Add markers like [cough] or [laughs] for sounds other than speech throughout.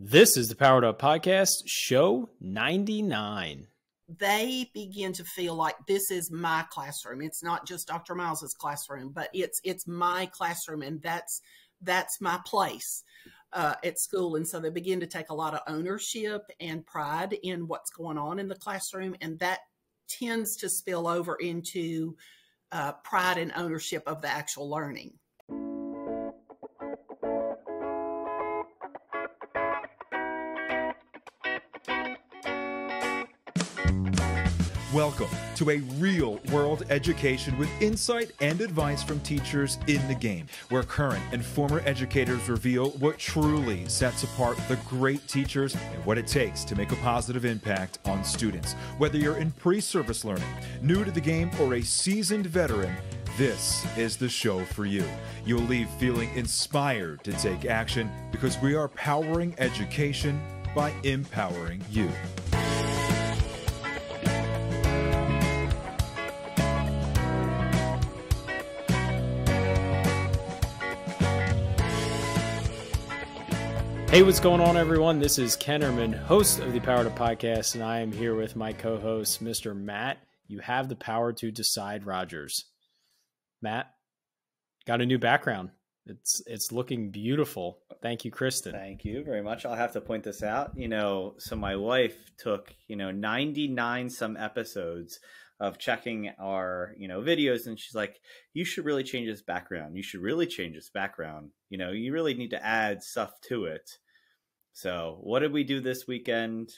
This is the Powered Up Podcast, show 99. They begin to feel like this is my classroom. It's not just Dr. Miles's classroom, but it's it's my classroom and that's that's my place uh, at school. And so they begin to take a lot of ownership and pride in what's going on in the classroom. And that tends to spill over into uh, pride and ownership of the actual learning. Welcome to a real world education with insight and advice from teachers in the game, where current and former educators reveal what truly sets apart the great teachers and what it takes to make a positive impact on students. Whether you're in pre service learning, new to the game, or a seasoned veteran, this is the show for you. You'll leave feeling inspired to take action because we are powering education by empowering you. Hey, what's going on, everyone? This is Ken Herman, host of the Powered Up Podcast, and I am here with my co host, Mr. Matt. You have the power to decide, Rogers. Matt, got a new background. It's it's looking beautiful. Thank you, Kristen. Thank you very much. I'll have to point this out. You know, so my wife took, you know, 99 some episodes of checking our, you know, videos and she's like, "You should really change this background. You should really change this background. You know, you really need to add stuff to it." So, what did we do this weekend?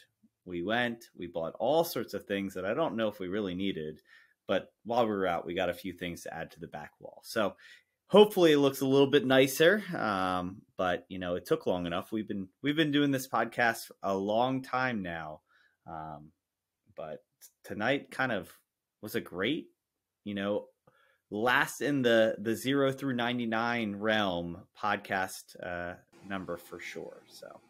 We went, we bought all sorts of things that I don't know if we really needed, but while we were out, we got a few things to add to the back wall. So, hopefully, it looks a little bit nicer. Um, but you know, it took long enough. We've been we've been doing this podcast a long time now, um, but tonight kind of was a great, you know, last in the the zero through ninety nine realm podcast uh, number for sure. So.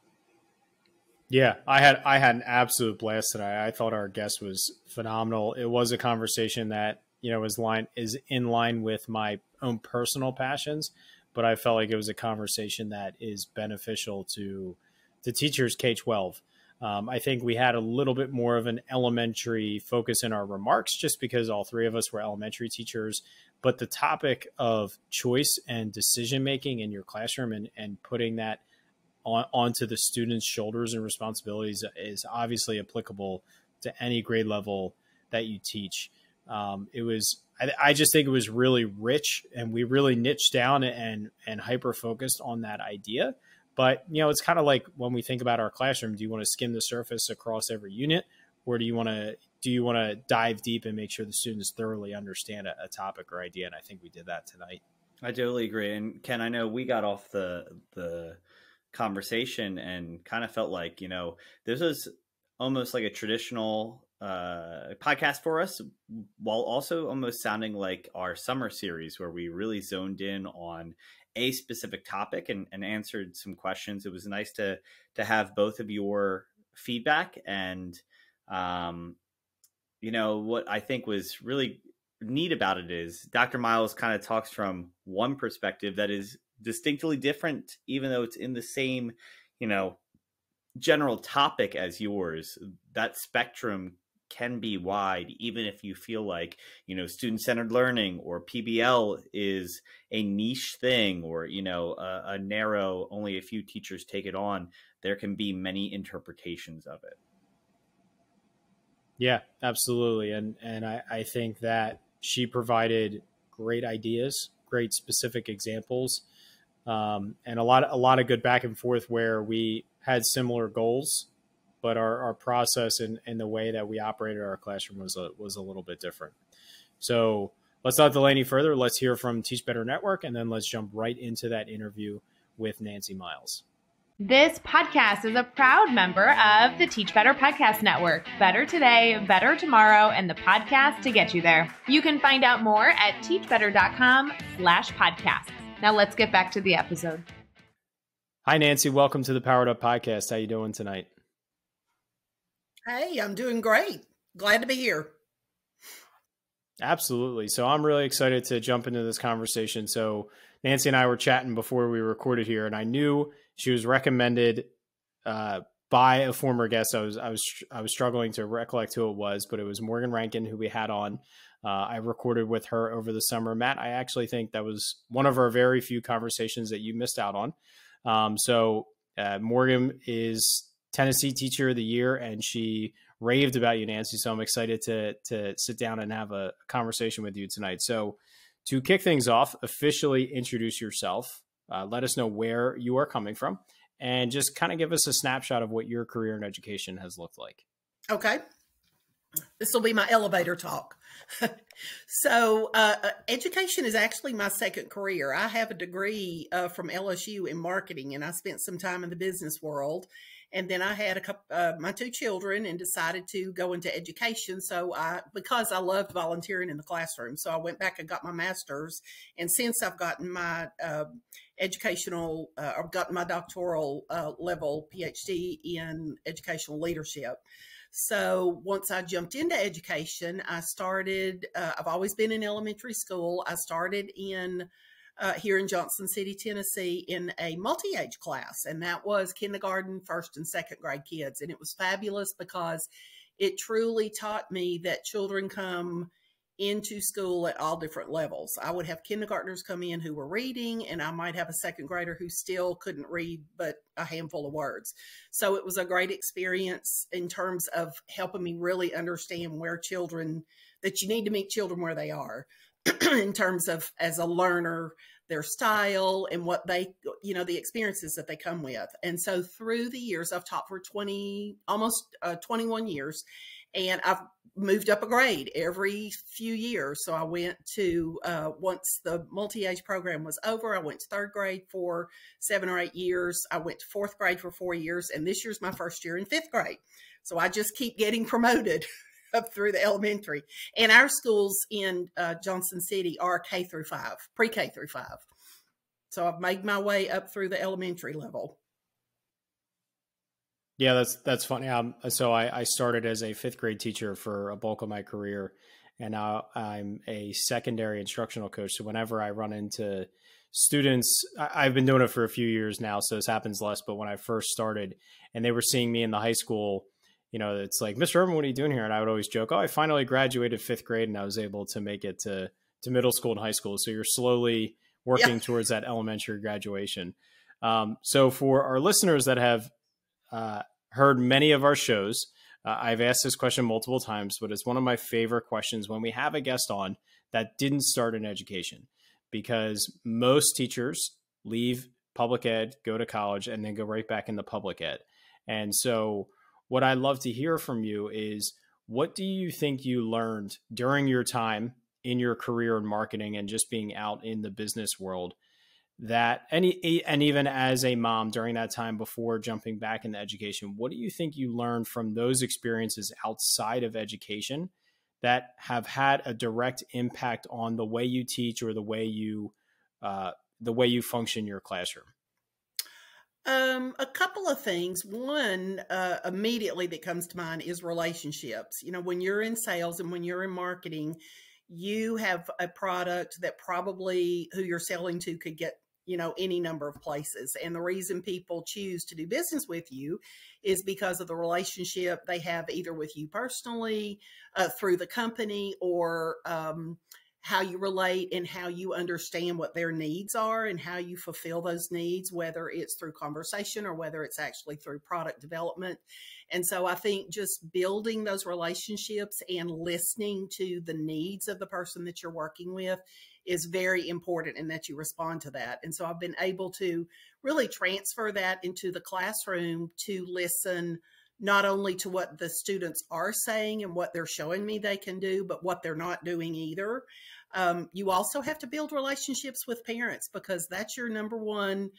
Yeah, I had I had an absolute blast tonight. I thought our guest was phenomenal. It was a conversation that you know is line is in line with my own personal passions, but I felt like it was a conversation that is beneficial to to teachers K twelve. Um, I think we had a little bit more of an elementary focus in our remarks, just because all three of us were elementary teachers. But the topic of choice and decision making in your classroom and and putting that on, onto the student's shoulders and responsibilities is obviously applicable to any grade level that you teach. Um, it was, I, I, just think it was really rich, and we really niched down and and hyper focused on that idea. But you know, it's kind of like when we think about our classroom: do you want to skim the surface across every unit, or do you want to do you want to dive deep and make sure the students thoroughly understand a, a topic or idea? And I think we did that tonight. I totally agree. And Ken, I know we got off the the conversation and kind of felt like you know this was almost like a traditional uh, podcast for us, while also almost sounding like our summer series where we really zoned in on a specific topic and, and answered some questions. It was nice to to have both of your feedback and um, you know what I think was really neat about it is Dr. Miles kind of talks from one perspective that is distinctly different, even though it's in the same, you know, general topic as yours. That spectrum can be wide, even if you feel like, you know, student centered learning or PBL is a niche thing or, you know, a, a narrow, only a few teachers take it on. There can be many interpretations of it. Yeah, absolutely. And and I, I think that she provided great ideas, great specific examples um, and a lot a lot of good back and forth where we had similar goals, but our, our process and, and the way that we operated our classroom was a, was a little bit different. So let's not delay any further. Let's hear from Teach Better Network, and then let's jump right into that interview with Nancy Miles. This podcast is a proud member of the Teach Better Podcast Network. Better today, better tomorrow, and the podcast to get you there. You can find out more at teachbetter.com slash podcast. Now let's get back to the episode. Hi, Nancy. Welcome to the Powered Up Podcast. How you doing tonight? Hey, I'm doing great. Glad to be here. Absolutely. So I'm really excited to jump into this conversation. So Nancy and I were chatting before we recorded here, and I knew she was recommended uh, by a former guest. I was I was I was struggling to recollect who it was, but it was Morgan Rankin who we had on. Uh, I recorded with her over the summer. Matt, I actually think that was one of our very few conversations that you missed out on. Um, so uh, Morgan is Tennessee Teacher of the Year, and she raved about you, Nancy. So I'm excited to to sit down and have a conversation with you tonight. So to kick things off, officially introduce yourself. Uh, let us know where you are coming from, and just kind of give us a snapshot of what your career in education has looked like. Okay. This will be my elevator talk. [laughs] so, uh, uh, education is actually my second career. I have a degree uh, from LSU in marketing, and I spent some time in the business world. And then I had a couple, uh, my two children, and decided to go into education. So I, because I loved volunteering in the classroom, so I went back and got my master's. And since I've gotten my uh, educational, uh, I've gotten my doctoral level PhD in educational leadership. So once I jumped into education, I started, uh, I've always been in elementary school. I started in uh, here in Johnson City, Tennessee, in a multi age class, and that was kindergarten, first, and second grade kids. And it was fabulous because it truly taught me that children come into school at all different levels. I would have kindergartners come in who were reading, and I might have a second grader who still couldn't read but a handful of words. So it was a great experience in terms of helping me really understand where children, that you need to meet children where they are [clears throat] in terms of as a learner, their style and what they, you know, the experiences that they come with. And so through the years, I've taught for 20, almost uh, 21 years, and I've moved up a grade every few years. So I went to, uh, once the multi age program was over, I went to third grade for seven or eight years. I went to fourth grade for four years, and this year's my first year in fifth grade. So I just keep getting promoted [laughs] up through the elementary. And our schools in uh, Johnson City are K through five, pre K through five. So I've made my way up through the elementary level. Yeah, that's that's funny. Um, so I, I started as a fifth grade teacher for a bulk of my career, and now I'm a secondary instructional coach. So whenever I run into students, I, I've been doing it for a few years now, so this happens less. But when I first started, and they were seeing me in the high school, you know, it's like, Mr. Herman, what are you doing here? And I would always joke, Oh, I finally graduated fifth grade, and I was able to make it to to middle school and high school. So you're slowly working yeah. towards that elementary graduation. Um, so for our listeners that have uh, heard many of our shows. Uh, I've asked this question multiple times, but it's one of my favorite questions when we have a guest on that didn't start in education because most teachers leave public ed, go to college, and then go right back into public ed. And so, what I'd love to hear from you is what do you think you learned during your time in your career in marketing and just being out in the business world that any and even as a mom during that time before jumping back into education what do you think you learned from those experiences outside of education that have had a direct impact on the way you teach or the way you uh, the way you function your classroom um, a couple of things. One, uh, immediately that comes to mind is relationships. You know, when you're in sales and when you're in marketing, you have a product that probably who you're selling to could get you know, any number of places. And the reason people choose to do business with you is because of the relationship they have either with you personally, uh, through the company, or um, how you relate and how you understand what their needs are and how you fulfill those needs, whether it's through conversation or whether it's actually through product development. And so I think just building those relationships and listening to the needs of the person that you're working with is very important and that you respond to that. And so I've been able to really transfer that into the classroom to listen not only to what the students are saying and what they're showing me they can do, but what they're not doing either. Um, you also have to build relationships with parents because that's your number one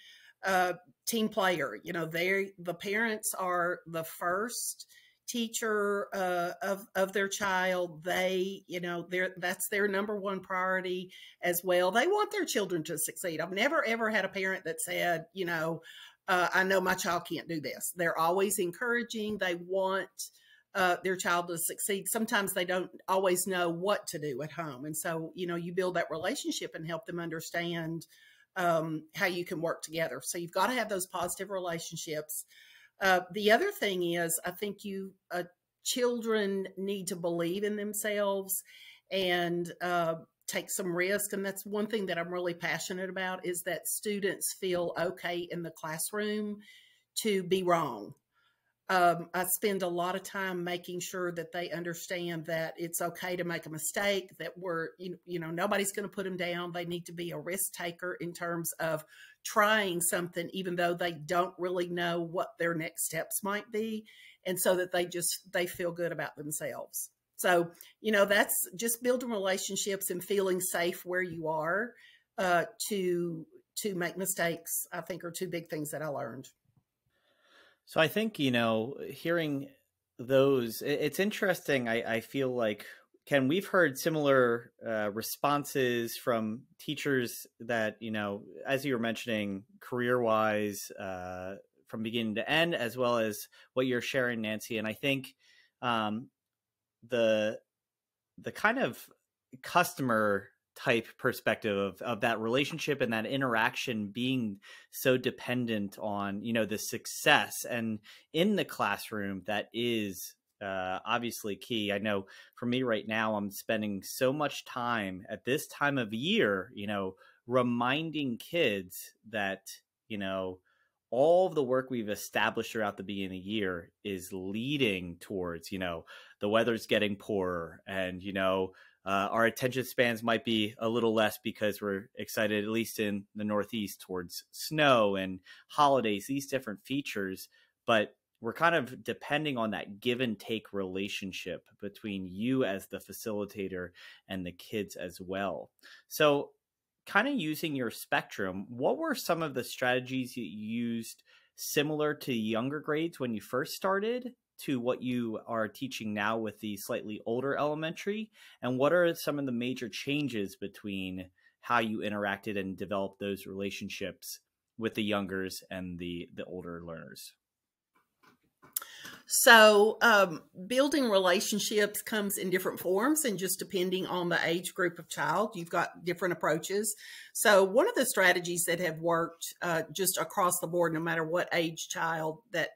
uh, team player. You know, they the parents are the first teacher uh, of of their child they you know they're that's their number one priority as well they want their children to succeed i've never ever had a parent that said you know uh, i know my child can't do this. They're always encouraging. They want uh, their child to succeed. Sometimes they don't always know what to do at home. And so you know you build that relationship and help them understand um, how you can work together. So you've got to have those positive relationships. Uh, the other thing is, I think you uh, children need to believe in themselves and uh, take some risk. And that's one thing that I'm really passionate about is that students feel okay in the classroom to be wrong. Um, I spend a lot of time making sure that they understand that it's okay to make a mistake, that we're, you, you know, nobody's going to put them down. They need to be a risk taker in terms of trying something, even though they don't really know what their next steps might be. And so that they just, they feel good about themselves. So, you know, that's just building relationships and feeling safe where you are uh, to, to make mistakes, I think are two big things that I learned. So I think, you know, hearing those, it's interesting. I, I feel like, Ken, we've heard similar uh, responses from teachers that, you know, as you were mentioning, career wise, uh, from beginning to end, as well as what you're sharing, Nancy. And I think um, the the kind of customer type perspective of, of that relationship and that interaction being so dependent on you know the success and in the classroom that is uh, obviously key. I know for me right now i'm spending so much time at this time of year you know reminding kids that you know all of the work we've established throughout the beginning of the year is leading towards you know the weather's getting poorer and you know uh, our attention spans might be a little less because we're excited, at least in the Northeast, towards snow and holidays, these different features. But we're kind of depending on that give and take relationship between you as the facilitator and the kids as well. So, kind of using your spectrum, what were some of the strategies you used similar to younger grades when you first started? To what you are teaching now with the slightly older elementary? And what are some of the major changes between how you interacted and developed those relationships with the youngers and the, the older learners? So, um, building relationships comes in different forms, and just depending on the age group of child, you've got different approaches. So, one of the strategies that have worked uh, just across the board, no matter what age child that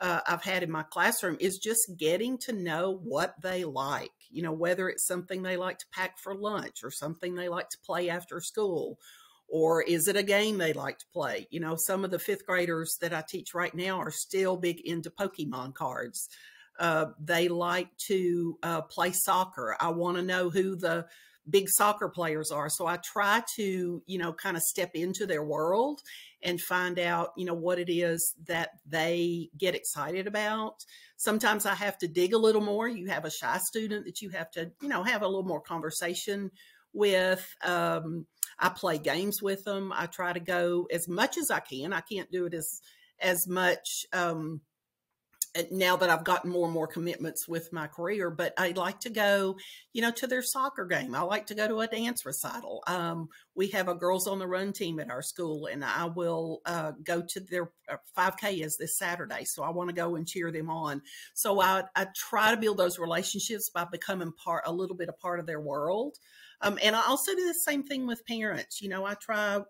uh, I've had in my classroom is just getting to know what they like. You know, whether it's something they like to pack for lunch or something they like to play after school, or is it a game they like to play? You know, some of the fifth graders that I teach right now are still big into Pokemon cards. Uh, they like to uh, play soccer. I want to know who the big soccer players are. So I try to, you know, kind of step into their world and find out, you know, what it is that they get excited about. Sometimes I have to dig a little more. You have a shy student that you have to, you know, have a little more conversation with. Um, I play games with them. I try to go as much as I can. I can't do it as as much um, now that I've gotten more and more commitments with my career, but I like to go, you know, to their soccer game. I like to go to a dance recital. Um, we have a girls on the run team at our school, and I will uh, go to their 5K uh, is this Saturday. So I want to go and cheer them on. So I, I try to build those relationships by becoming part, a little bit a part of their world. Um, and I also do the same thing with parents. You know, I try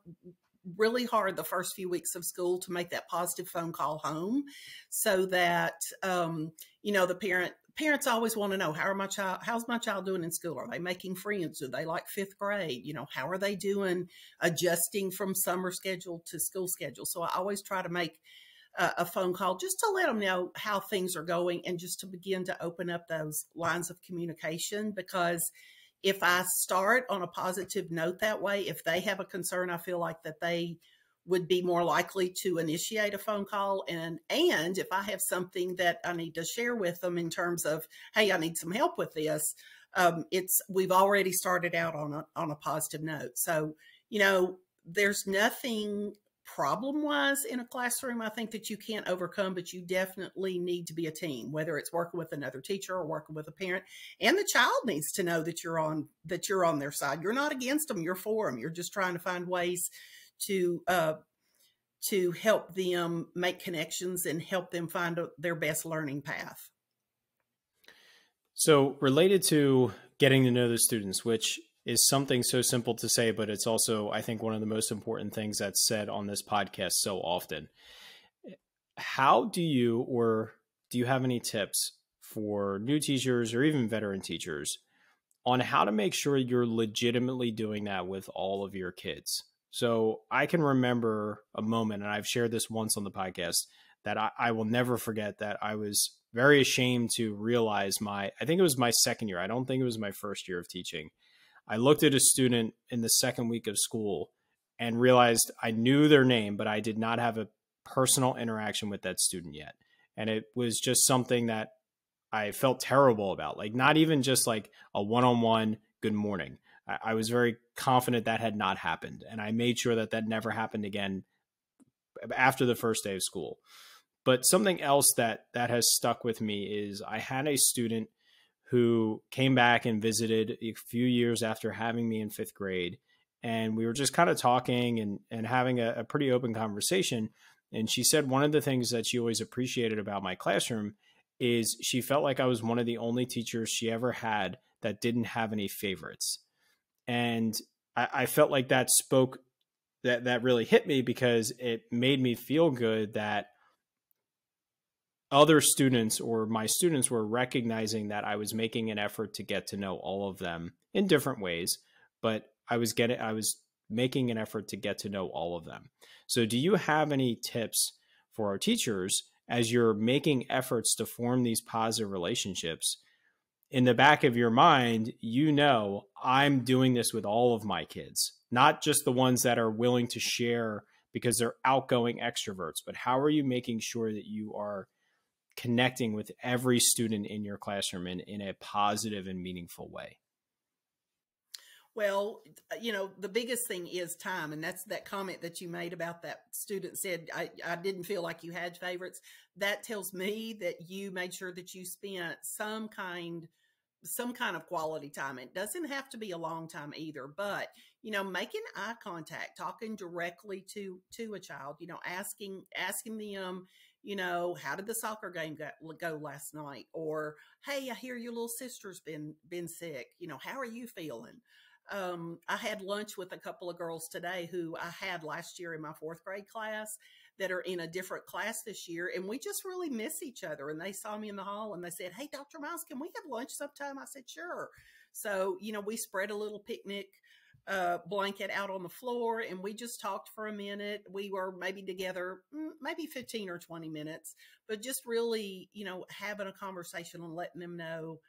really hard the first few weeks of school to make that positive phone call home so that um, you know the parent parents always want to know how are my child how's my child doing in school? Are they making friends? Do they like fifth grade? You know how are they doing adjusting from summer schedule to school schedule? So i always try to make a, a phone call just to let them know how things are going and just to begin to open up those lines of communication because if I start on a positive note that way, if they have a concern, I feel like that they would be more likely to initiate a phone call. And and if I have something that I need to share with them in terms of hey I need some help with this um, it's we've already started out on a on a positive note. So you know there's nothing problem wise in a classroom I think that you can't overcome, but you definitely need to be a team, whether it's working with another teacher or working with a parent. And the child needs to know that you're on that you're on their side. You're not against them, you're for them. You're just trying to find ways to uh, to help them make connections and help them find a, their best learning path. So, related to getting to know the students, which is something so simple to say, but it's also, I think, one of the most important things that's said on this podcast so often. how do you or do you have any tips for new teachers or even veteran teachers on how to make sure you're legitimately doing that with all of your kids? So I can remember a moment, and I've shared this once on the podcast, that I, I will never forget that I was very ashamed to realize my, I think it was my second year. I don't think it was my first year of teaching. I looked at a student in the second week of school and realized I knew their name, but I did not have a personal interaction with that student yet. And it was just something that I felt terrible about. Like, not even just like a one on one good morning. I, I, was very confident that had not happened. And I made sure that that never happened again after the first day of school. But something else that that has stuck with me is I had a student who came back and visited a few years after having me in fifth grade. And we were just kind of talking and, and having a, a pretty open conversation. And she said one of the things that she always appreciated about my classroom is she felt like I was one of the only teachers she ever had that didn't have any favorites. And I, I felt like that spoke that that really hit me because it made me feel good that other students or my students were recognizing that I was making an effort to get to know all of them in different ways, but I was getting I was making an effort to get to know all of them. So do you have any tips for our teachers as you're making efforts to form these positive relationships? In the back of your mind, you know, I'm doing this with all of my kids, not just the ones that are willing to share because they're outgoing extroverts, but how are you making sure that you are connecting with every student in your classroom in, in a positive and meaningful way? Well, uh, you know, the biggest thing is time. And that's that comment that you made about that student said, I, I didn't feel like you had favorites. That tells me that you made sure that you spent some kind some kind of quality time. It doesn't have to be a long time either, but you know, making eye contact, talking directly to to a child, you know, asking asking them, you know, how did the soccer game go, go last night? Or, hey, I hear your little sister's been been sick. You know, how are you feeling? Um, I had lunch with a couple of girls today who I had last year in my fourth grade class that are in a different class this year, and we just really miss each other. And they saw me in the hall and they said, "Hey, Dr. Miles, can we have lunch sometime?" I said, "Sure." So, you know, we spread a little picnic blanket out on the floor and we just talked for a minute. We were maybe together, mm, maybe 15 or 20 minutes, but just really, you know, having a conversation and letting them know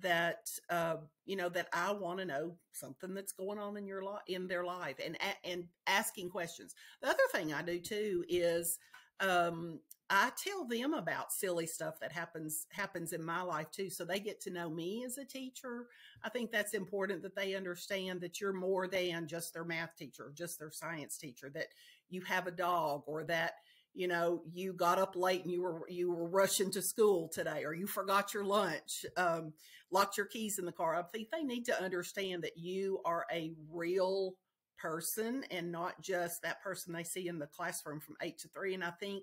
that, uh, you know, that I want to know something that's going on in your life, in their life and, and asking questions. The other thing I do too is, um, I tell them about silly stuff that happens happens in my life too so they get to know me as a teacher. I think that's important that they understand that you're more than just their math teacher, just their science teacher, that you have a dog or that you know you got up late and you were you were rushing to school today or you forgot your lunch um, locked your keys in the car i think they need to understand that you are a real person and not just that person they see in the classroom from 8 to 3 and i think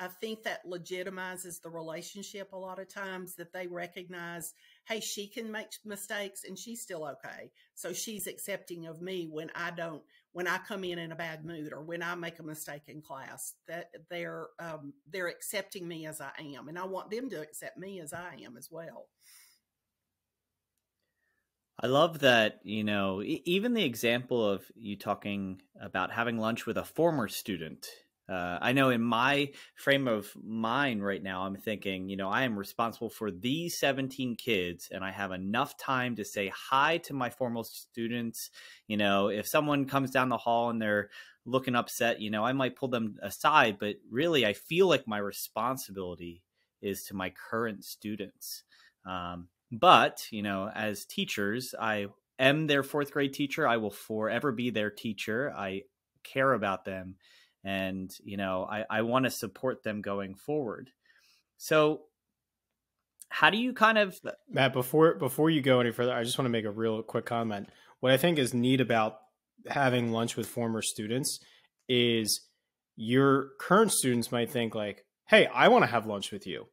I think that legitimizes the relationship a lot of times that they recognize, hey, she can make mistakes and she's still okay. So she's accepting of me when I don't, when I come in in a bad mood or when I make a mistake in class. That they're um, they're accepting me as I am, and I want them to accept me as I am as well. I love that, you know, even the example of you talking about having lunch with a former student uh, I know in my frame of mind right now, I'm thinking, you know, I am responsible for these 17 kids and I have enough time to say hi to my formal students. You know, if someone comes down the hall and they're looking upset, you know, I might pull them aside, but really I feel like my responsibility is to my current students. Um, but, you know, as teachers, I am their fourth grade teacher. I will forever be their teacher. I care about them and you know i, I want to support them going forward. So how do you kind of matt before before you go any further i just want to make a real quick comment. What i think is neat about having lunch with former students is your current students might think like hey i want to have lunch with you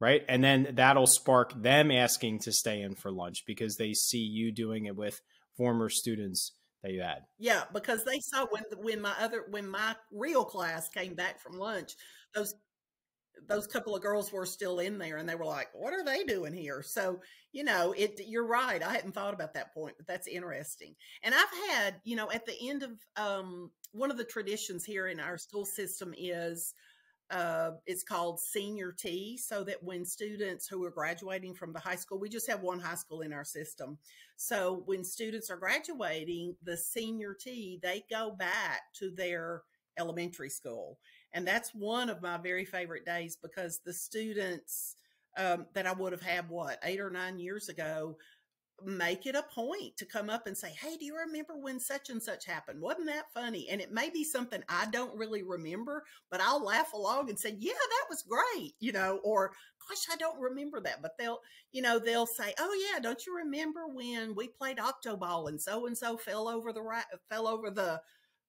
right? And then that'll spark them asking to stay in for lunch because they see you doing it with former students that you had. Yeah, because they saw when when my other when my real class came back from lunch, those those couple of girls were still in there and they were like, what are they doing here? So, you know, it, you're right. I hadn't thought about that point, but that's interesting. And I've had, you know, at the end of, um, one of the traditions here in our school system is, uh, it's called senior tea so that when students who are graduating from the high school we just have one high school in our system. So when students are graduating the senior tea they go back to their elementary school. And that's one of my very favorite days because the students um, that I would have had, what, eight or nine years ago, make it a point to come up and say, Hey, do you remember when such and such happened? Wasn't that funny? And it may be something I don't really remember, but I'll laugh along and say, Yeah, that was great, you know, or gosh, I don't remember that. But they'll, you know, they'll say, Oh yeah, don't you remember when we played octoball and so and so fell over the right fell over the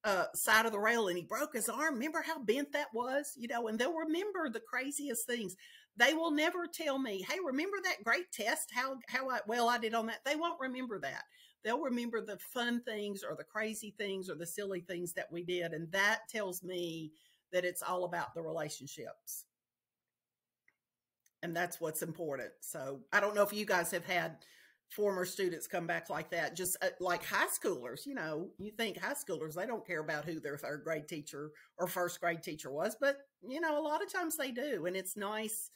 uh, side of the rail and he broke his arm. Remember how bent that was? You know, and they'll remember the craziest things. They will never tell me, "Hey, remember that great test? How how I, well I did on that." They won't remember that. They'll remember the fun things or the crazy things or the silly things that we did, and that tells me that it's all about the relationships. And that's what's important. So I don't know if you guys have had former students come back like that, just uh, like high schoolers. You know, you think high schoolers, they don't care about who their third grade teacher or first grade teacher was, but, you know, a lot of times they do. And it's nice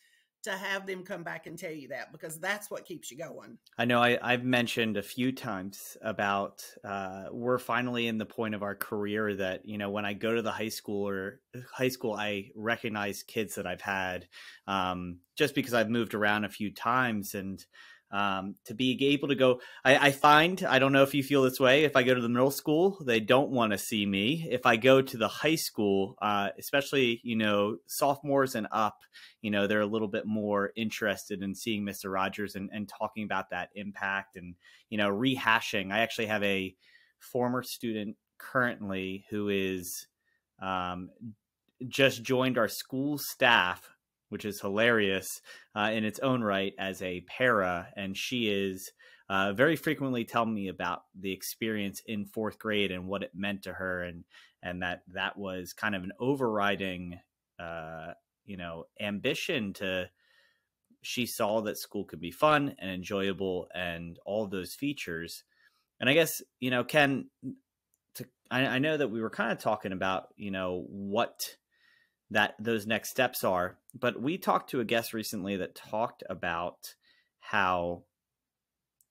to have them come back and tell you that because that's what keeps you going. I know I, have mentioned a few times about uh, we're finally in the point of our career that you know when I go to the high school or high school I recognize kids that I've had um, just because I've moved around a few times and um, to be able to go. I, I, find i don't know if you feel this way if i go to the middle school they don't want to see me. If i go to the high school uh, especially you know sophomores and up you know they're a little bit more interested in seeing mr rogers and, and talking about that impact and you know rehashing. I actually have a former student currently who is um, just joined our school staff which is hilarious uh, in its own right as a para. And she is uh, very frequently telling me about the experience in fourth grade and what it meant to her, and and that that was kind of an overriding, uh, you know, ambition to. She saw that school could be fun and enjoyable, and all those features. And I guess you know, Ken, to I, I know that we were kind of talking about you know what that those next steps are. But we talked to a guest recently that talked about how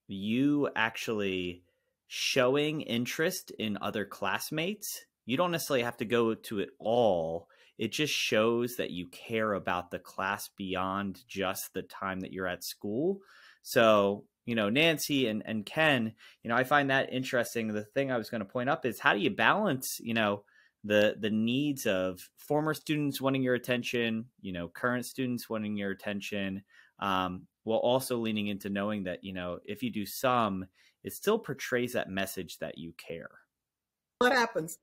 you actually showing interest in other classmates. You don't necessarily have to go to it all. It just shows that you care about the class beyond just the time that you're at school. So, you know, Nancy and, and Ken, you know, I find that interesting. The thing I was going to point up is how do you balance, you know, the the needs of former students wanting your attention, you know, current students wanting your attention, um, while also leaning into knowing that you know if you do some, it still portrays that message that you care. What happens?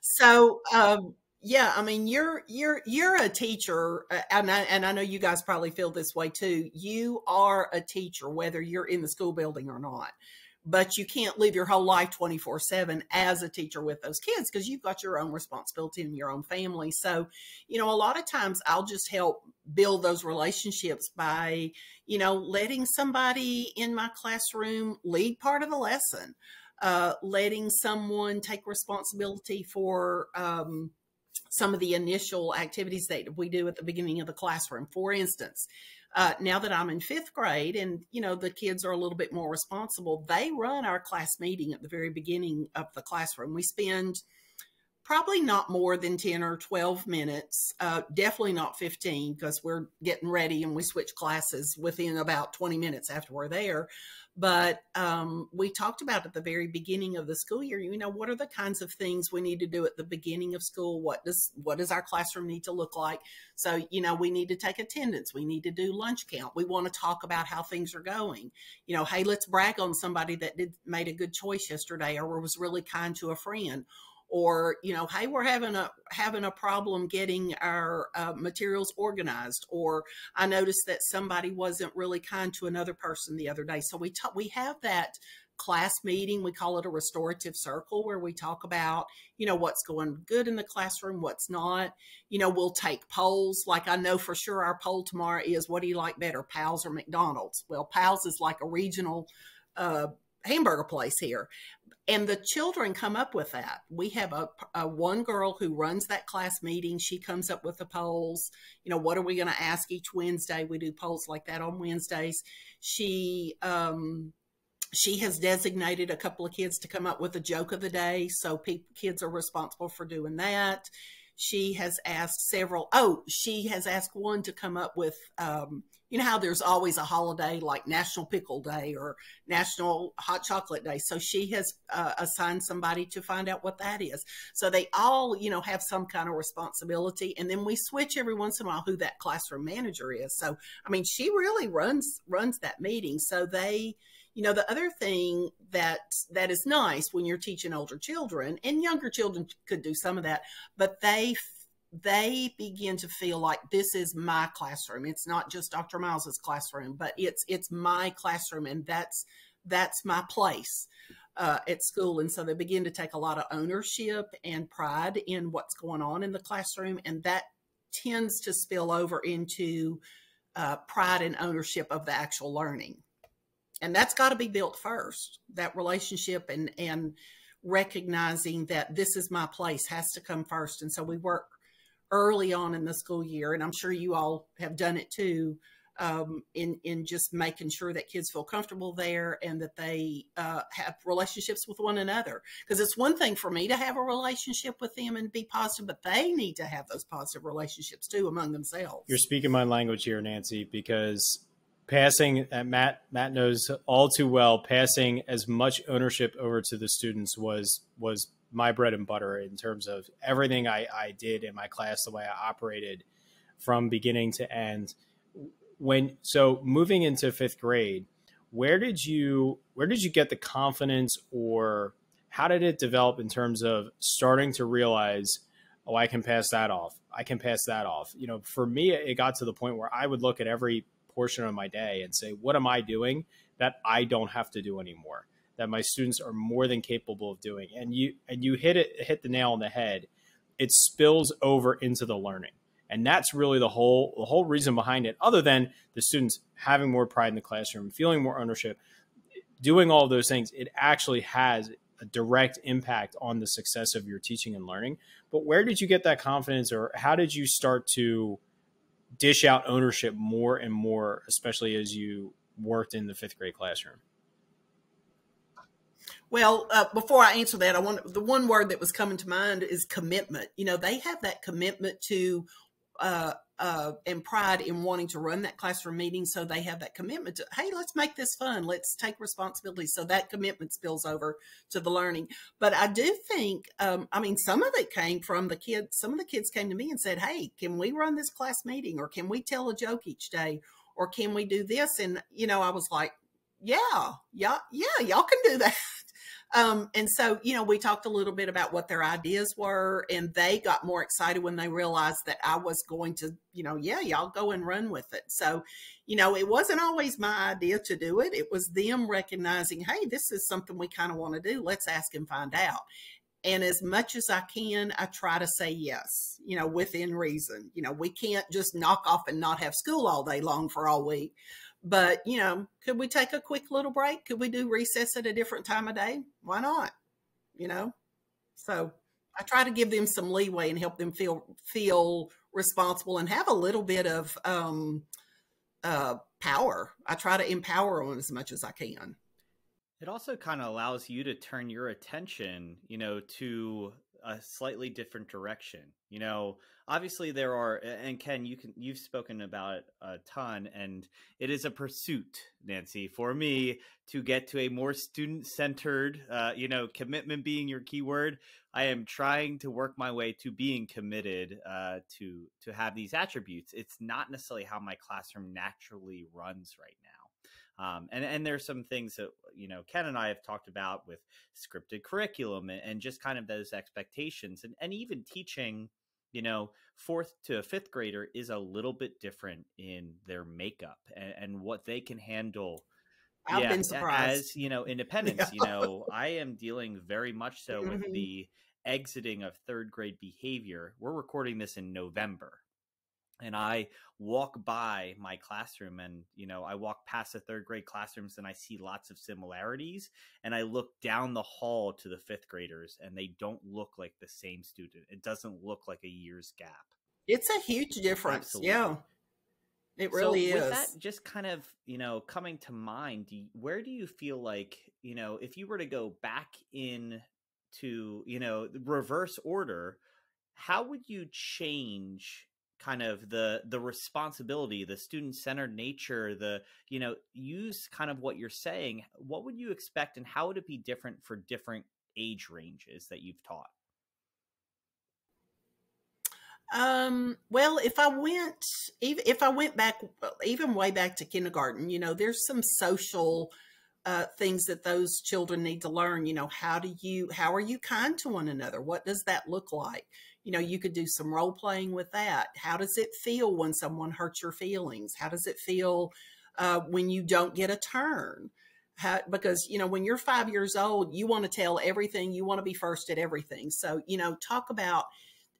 So um, yeah, I mean, you're you're you're a teacher, uh, and I, and I know you guys probably feel this way too. You are a teacher, whether you're in the school building or not but you can't live your whole life 24 7 as a teacher with those kids because you've got your own responsibility in your own family. So, you know, a lot of times I'll just help build those relationships by, you know, letting somebody in my classroom lead part of the lesson, uh, letting someone take responsibility for, um, some of the initial activities that we do at the beginning of the classroom. For instance, uh, now that I'm in fifth grade and, you know, the kids are a little bit more responsible, they run our class meeting at the very beginning of the classroom. We spend probably not more than 10 or 12 minutes, uh, definitely not 15 because we're getting ready and we switch classes within about 20 minutes after we're there. But um, we talked about at the very beginning of the school year, you know, what are the kinds of things we need to do at the beginning of school? What does what does our classroom need to look like? So, you know, we need to take attendance. We need to do lunch count. We want to talk about how things are going. You know, hey, let's brag on somebody that did made a good choice yesterday or was really kind to a friend or you know hey we're having a having a problem getting our uh, materials organized or i noticed that somebody wasn't really kind to another person the other day so we we have that class meeting. We call it a restorative circle where we talk about, you know, what's going good in the classroom, what's not. You know, we'll take polls. Like I know for sure our poll tomorrow is what do you like better, Pals or McDonald's? Well, Pals is like a regional uh, hamburger place here and the children come up with that. We have a, a, one girl who runs that class meeting. She comes up with the polls. You know what are we going to ask each wednesday? We do polls like that on wednesdays. She um she has designated a couple of kids to come up with a joke of the day so kids are responsible for doing that. She has asked several oh she has asked one to come up with um, you know how there's always a holiday like National Pickle Day or National Hot Chocolate Day. So she has uh, assigned somebody to find out what that is. So they all, you know, have some kind of responsibility, and then we switch every once in a while who that classroom manager is. So I mean, she really runs runs that meeting. So they you know the other thing that that is nice when you're teaching older children and younger children could do some of that but they they begin to feel like this is my classroom. It's not just Dr. Miles's classroom, but it's it's my classroom, and that's that's my place uh, at school. And so they begin to take a lot of ownership and pride in what's going on in the classroom, and that tends to spill over into uh, pride and ownership of the actual learning. And that's got to be built first. That relationship and and recognizing that this is my place has to come first. And so we work early on in the school year, and I'm sure you all have done it too, um, in in just making sure that kids feel comfortable there and that they uh, have relationships with one another. Because it's one thing for me to have a relationship with them and be positive, but they need to have those positive relationships too among themselves. You're speaking my language here, Nancy, because passing uh, Matt Matt knows all too well. Passing as much ownership over to the students was was my bread and butter in terms of everything I, I did in my class, the way I operated from beginning to end. When so moving into fifth grade, where did you where did you get the confidence or how did it develop in terms of starting to realize oh i can pass that off i can pass that off you know for me it got to the point where i would look at every portion of my day and say what am i doing that i don't have to do anymore that my students are more than capable of doing. And you and you hit it hit the nail on the head. It spills over into the learning. And that's really the whole the whole reason behind it, other than the students having more pride in the classroom, feeling more ownership, doing all of those things, it actually has a direct impact on the success of your teaching and learning. But where did you get that confidence or how did you start to dish out ownership more and more, especially as you worked in the fifth grade classroom? Well, uh, before I answer that, I want the one word that was coming to mind is commitment. You know, they have that commitment to uh, uh, and pride in wanting to run that classroom meeting. So they have that commitment to, hey, let's make this fun. Let's take responsibility. So that commitment spills over to the learning. But I do think, um, I mean, some of it came from the kids. Some of the kids came to me and said, hey, can we run this class meeting or can we tell a joke each day or can we do this? And, you know, I was like, yeah, yeah, yeah, y'all can do that. Um, and so, you know, we talked a little bit about what their ideas were, and they got more excited when they realized that I was going to, you know, yeah, y'all go and run with it. So, you know, it wasn't always my idea to do it. It was them recognizing, hey, this is something we kind of want to do. Let's ask and find out. And as much as I can, I try to say yes, you know, within reason. You know, we can't just knock off and not have school all day long for all week. But, you know, could we take a quick little break? Could we do recess at a different time of day? Why not? You know? So I try to give them some leeway and help them feel feel responsible and have a little bit of um, uh, power. I try to empower them as much as I can. It also kind of allows you to turn your attention, you know, to a slightly different direction. You know, obviously there are and Ken, you can you've spoken about it a ton and it is a pursuit, Nancy, for me to get to a more student-centered, uh, you know, commitment being your keyword. I am trying to work my way to being committed uh, to to have these attributes. It's not necessarily how my classroom naturally runs right now. Um, and and there's some things that you know Ken and I have talked about with scripted curriculum and, and just kind of those expectations and and even teaching you know fourth to a fifth grader is a little bit different in their makeup and, and what they can handle I've yeah, been surprised. As you know, [laughs] independence. Yeah. You know, I am dealing very much so with Mhm. the exiting of third grade behavior. We're recording this in November. And I walk by my classroom and, you know, I walk past the third grade classrooms and I see lots of similarities. And I look down the hall to the fifth graders and they don't look like the same student. It doesn't look like a year's gap. it's a huge difference. Absolutely. Yeah. It really so is. With that just kind of, you know, coming to mind, do you, where do you feel like, you know, if you were to go back in to, you know, the reverse order, how would you change kind of the the responsibility, the student centered nature, the, you know, use kind of what you're saying, what would you expect and how would it be different for different age ranges that you've taught? Um, well, if I went, even if I went back, even way back to kindergarten, you know, there's some social uh, things that those children need to learn. You know, how do you, how are you kind to one another? What does that look like? You know, you could do some role playing with that. How does it feel when someone hurts your feelings? How does it feel uh, when you don't get a turn? How, because you know when you're five years old you want to tell everything you want to be first at everything so you know talk about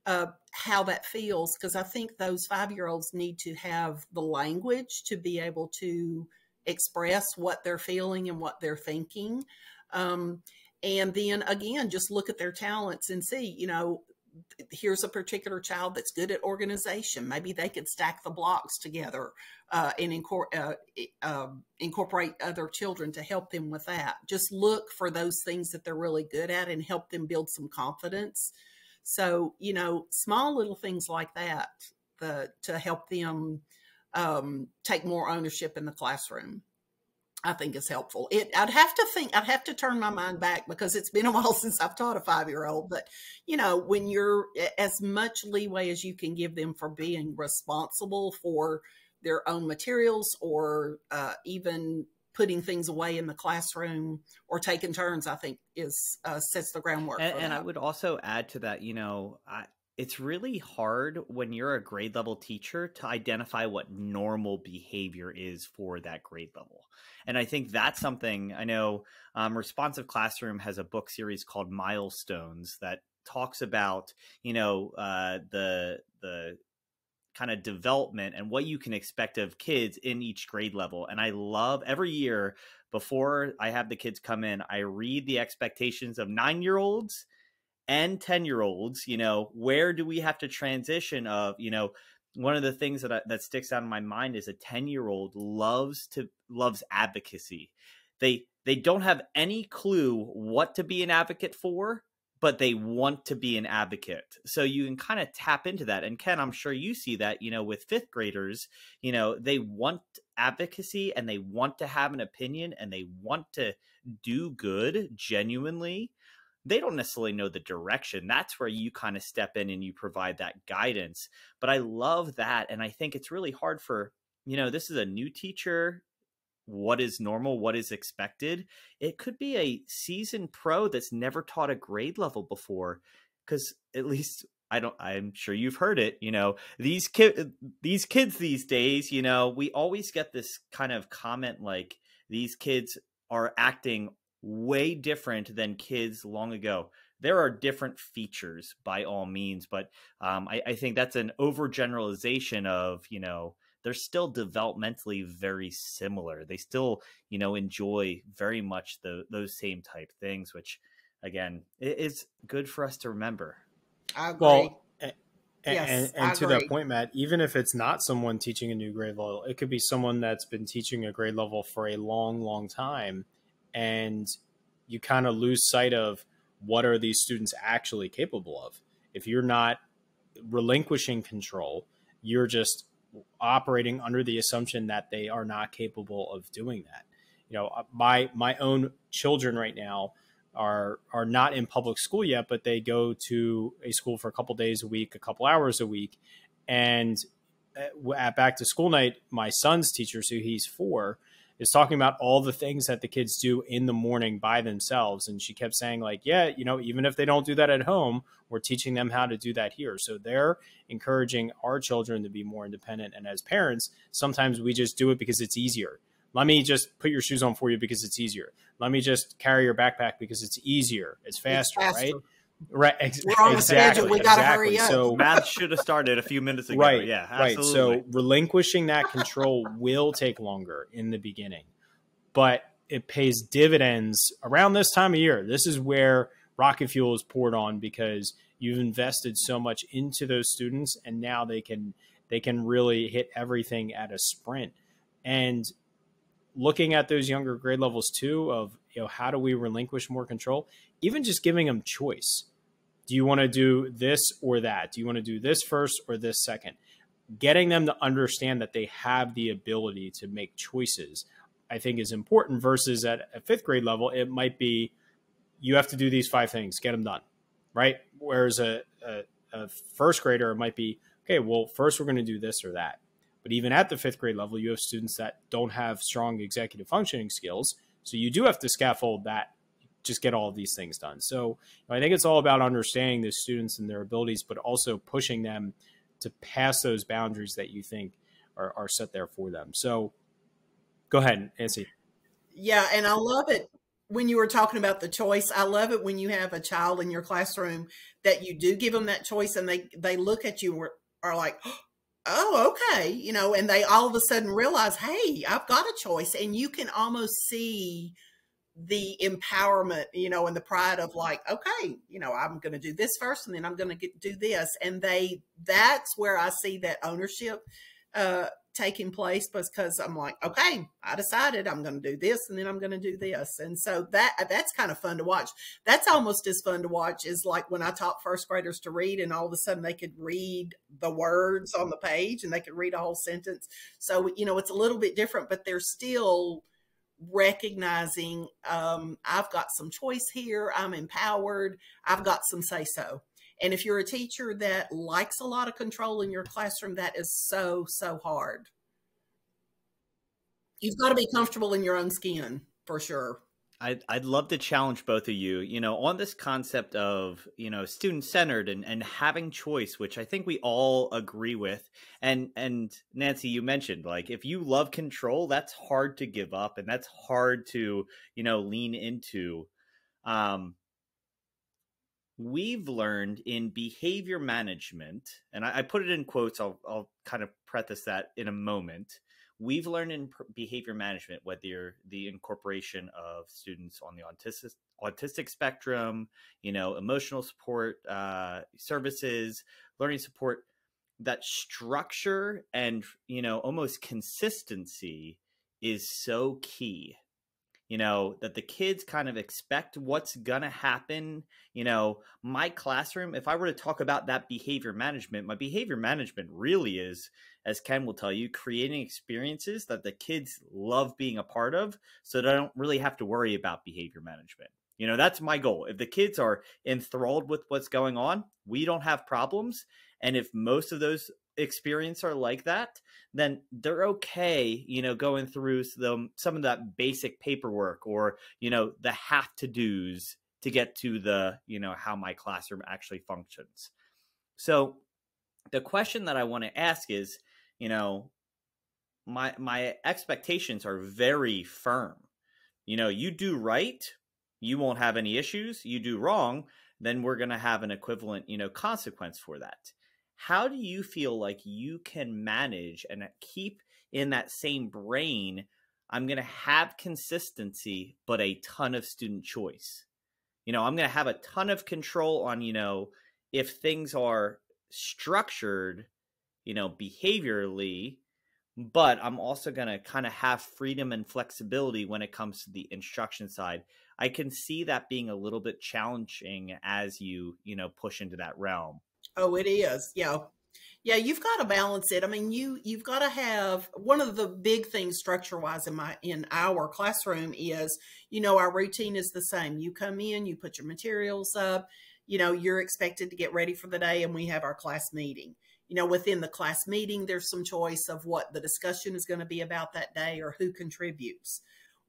uh, how that feels because I think those five year olds need to have the language to be able to express what they're feeling and what they're thinking. Um, and then again, just look at their talents and see, you know, here's a particular child that's good at organization. Maybe they could stack the blocks together uh, and incor- uh, uh, incorporate other children to help them with that. Just look for those things that they're really good at and help them build some confidence. So, you know, small little things like that the, to help them um, take more ownership in the classroom. I think is helpful. It I'd have to think I'd have to turn my mind back because it's been a [laughs] while since I've taught a five year old. But you know, when you're as much leeway as you can give them for being responsible for their own materials or uh, even putting things away in the classroom or taking turns, I think is uh, sets the groundwork. And, and I would also add to that, you know, I, it's really hard when you're a grade level teacher to identify what normal behavior is for that grade level. And I think that's something I know um, Responsive Classroom has a book series called Milestones that talks about, you know, uh, the, the, kind of development and what you can expect of kids in each grade level. And I love every year before I have the kids come in, I read the expectations of nine year olds and 10 year olds. You know, where do we have to transition of, you know, one of the things that I, that sticks out in my mind is a 10 year old loves to loves advocacy. They they don't have any clue what to be an advocate for, but they want to be an advocate. So you can kind of tap into that. And Ken, I'm sure you see that, you know, with fifth graders, you know, they want advocacy and they want to have an opinion and they want to do good genuinely. They don't necessarily know the direction. That's where you kind of step in and you provide that guidance. But I love that. And I think it's really hard for, you know, this is a new teacher what is normal, what is expected. It could be a seasoned pro that's never taught a grade level before, because at least [laughs] I don't. I'm sure you've heard it. You know, these kid, these kids these days. You know, we always get this kind of comment like these kids are acting way different than kids long ago. There are different features by all means, but um, I, I think that's an overgeneralization of you know they're still developmentally very similar. They still, you know, enjoy very much the those same type things, which again is good for us to remember. I agree. Well, and, Yes, and, and to that point, Matt, even if it's not someone teaching a new grade level, it could be someone that's been teaching a grade level for a long, long time, and you kind of lose sight of what are these students actually capable of. If you're not relinquishing control, you're just operating under the assumption that they are not capable of doing that. You know, uh, my my own children right now are are not in public school yet, but they go to a school for a couple days a week, a couple hours a week, and at, at back to school night, my son's teacher, so he's four, is talking about all the things that the kids do in the morning by themselves, and she kept saying like, yeah, you know, even if they don't do that at home, we're teaching them how to do that here. So they're encouraging our children to be more independent, and as parents, sometimes we just do it because it's easier let me just put your shoes on for you because it's easier. Let me just carry your backpack because it's easier. It's faster, it's faster. right? Right. Ex- We're on exactly, schedule. We got to exactly. hurry up. So math should have started a few minutes ago. Right. Yeah. Absolutely. Right. So relinquishing that control will take longer in the beginning, but it pays dividends around this time of year. This is where rocket fuel is poured on because you've invested so much into those students, and now they can they can really hit everything at a sprint. And looking at those younger grade levels too of you know how do we relinquish more control even just giving them choice do you want to do this or that? Do you want to do this first or this second? Getting them to understand that they have the ability to make choices i think is important versus at a fifth grade level it might be you have to do these five things get them done right? Whereas a, a, a first grader it might be okay well first we're going to do this or that. But even at the fifth grade level, you have students that don't have strong executive functioning skills. So you do have to scaffold that, just get all of these things done. So I think it's all about understanding the students and their abilities, but also pushing them to pass those boundaries that you think are, are set there for them. So go ahead, Nancy. Yeah, and I love it when you were talking about the choice. I love it when you have a child in your classroom that you do give them that choice and they they look at you are like, oh, okay, you know, and they all of a sudden realize, hey, I've got a choice. And you can almost see the empowerment, you know, and the pride of like, okay, you know, I'm going to do this first and then I'm going to do this. And they, that's where I see that ownership uh, taking place because I'm like, okay, I decided I'm going to do this and then I'm going to do this. And so that that's kind of fun to watch. That's almost as fun to watch as like when I taught first graders to read and all of a sudden they could read the words on the page and they could read a whole sentence. So, you know, it's a little bit different, but they're still recognizing um, I've got some choice here. I'm empowered. I've got some say so. And if you're a teacher that likes a lot of control in your classroom, that is so, so hard. You've got to be comfortable in your own skin for sure. I'd, I'd love to challenge both of you, you know, on this concept of, you know, student centered and, and having choice, which I think we all agree with. And, and Nancy, you mentioned like, if you love control, that's hard to give up and that's hard to, you know, lean into. Um, we've learned in behavior management, and I, I put it in quotes, I'll, I'll kind of preface that in a moment. We've learned in behavior management, whether the incorporation of students on the autistic, autistic spectrum, you know, emotional support uh, services, learning support, that structure and, you know, almost consistency is so key you know that the kids kind of expect what's gonna happen you know my classroom if i were to talk about that behavior management my behavior management really is as ken will tell you creating experiences that the kids love being a part of so they don't really have to worry about behavior management. You know that's my goal. If the kids are enthralled with what's going on we don't have problems and if most of those experience are like that, then they're okay, you know, going through some some of that basic paperwork or, you know, the have to do's to get to the, you know, how my classroom actually functions. So the question that I want to ask is, you know, my my expectations are very firm. You know, you do right, you won't have any issues. You do wrong, then we're going to have an equivalent, you know, consequence for that how do you feel like you can manage and keep in that same brain i'm going to have consistency but a ton of student choice. You know i'm going to have a ton of control on you know if things are structured you know behaviorally but i'm also going to kind of have freedom and flexibility when it comes to the instruction side. I can see that being a little bit challenging as you you know push into that realm Oh, it is. Yeah. Yeah, you've got to balance it. I mean, you you've got to have one of the big things structure wise in my in our classroom is, you know, our routine is the same. You come in, you put your materials up, you know, you're expected to get ready for the day and we have our class meeting. You know, within the class meeting, there's some choice of what the discussion is going to be about that day or who contributes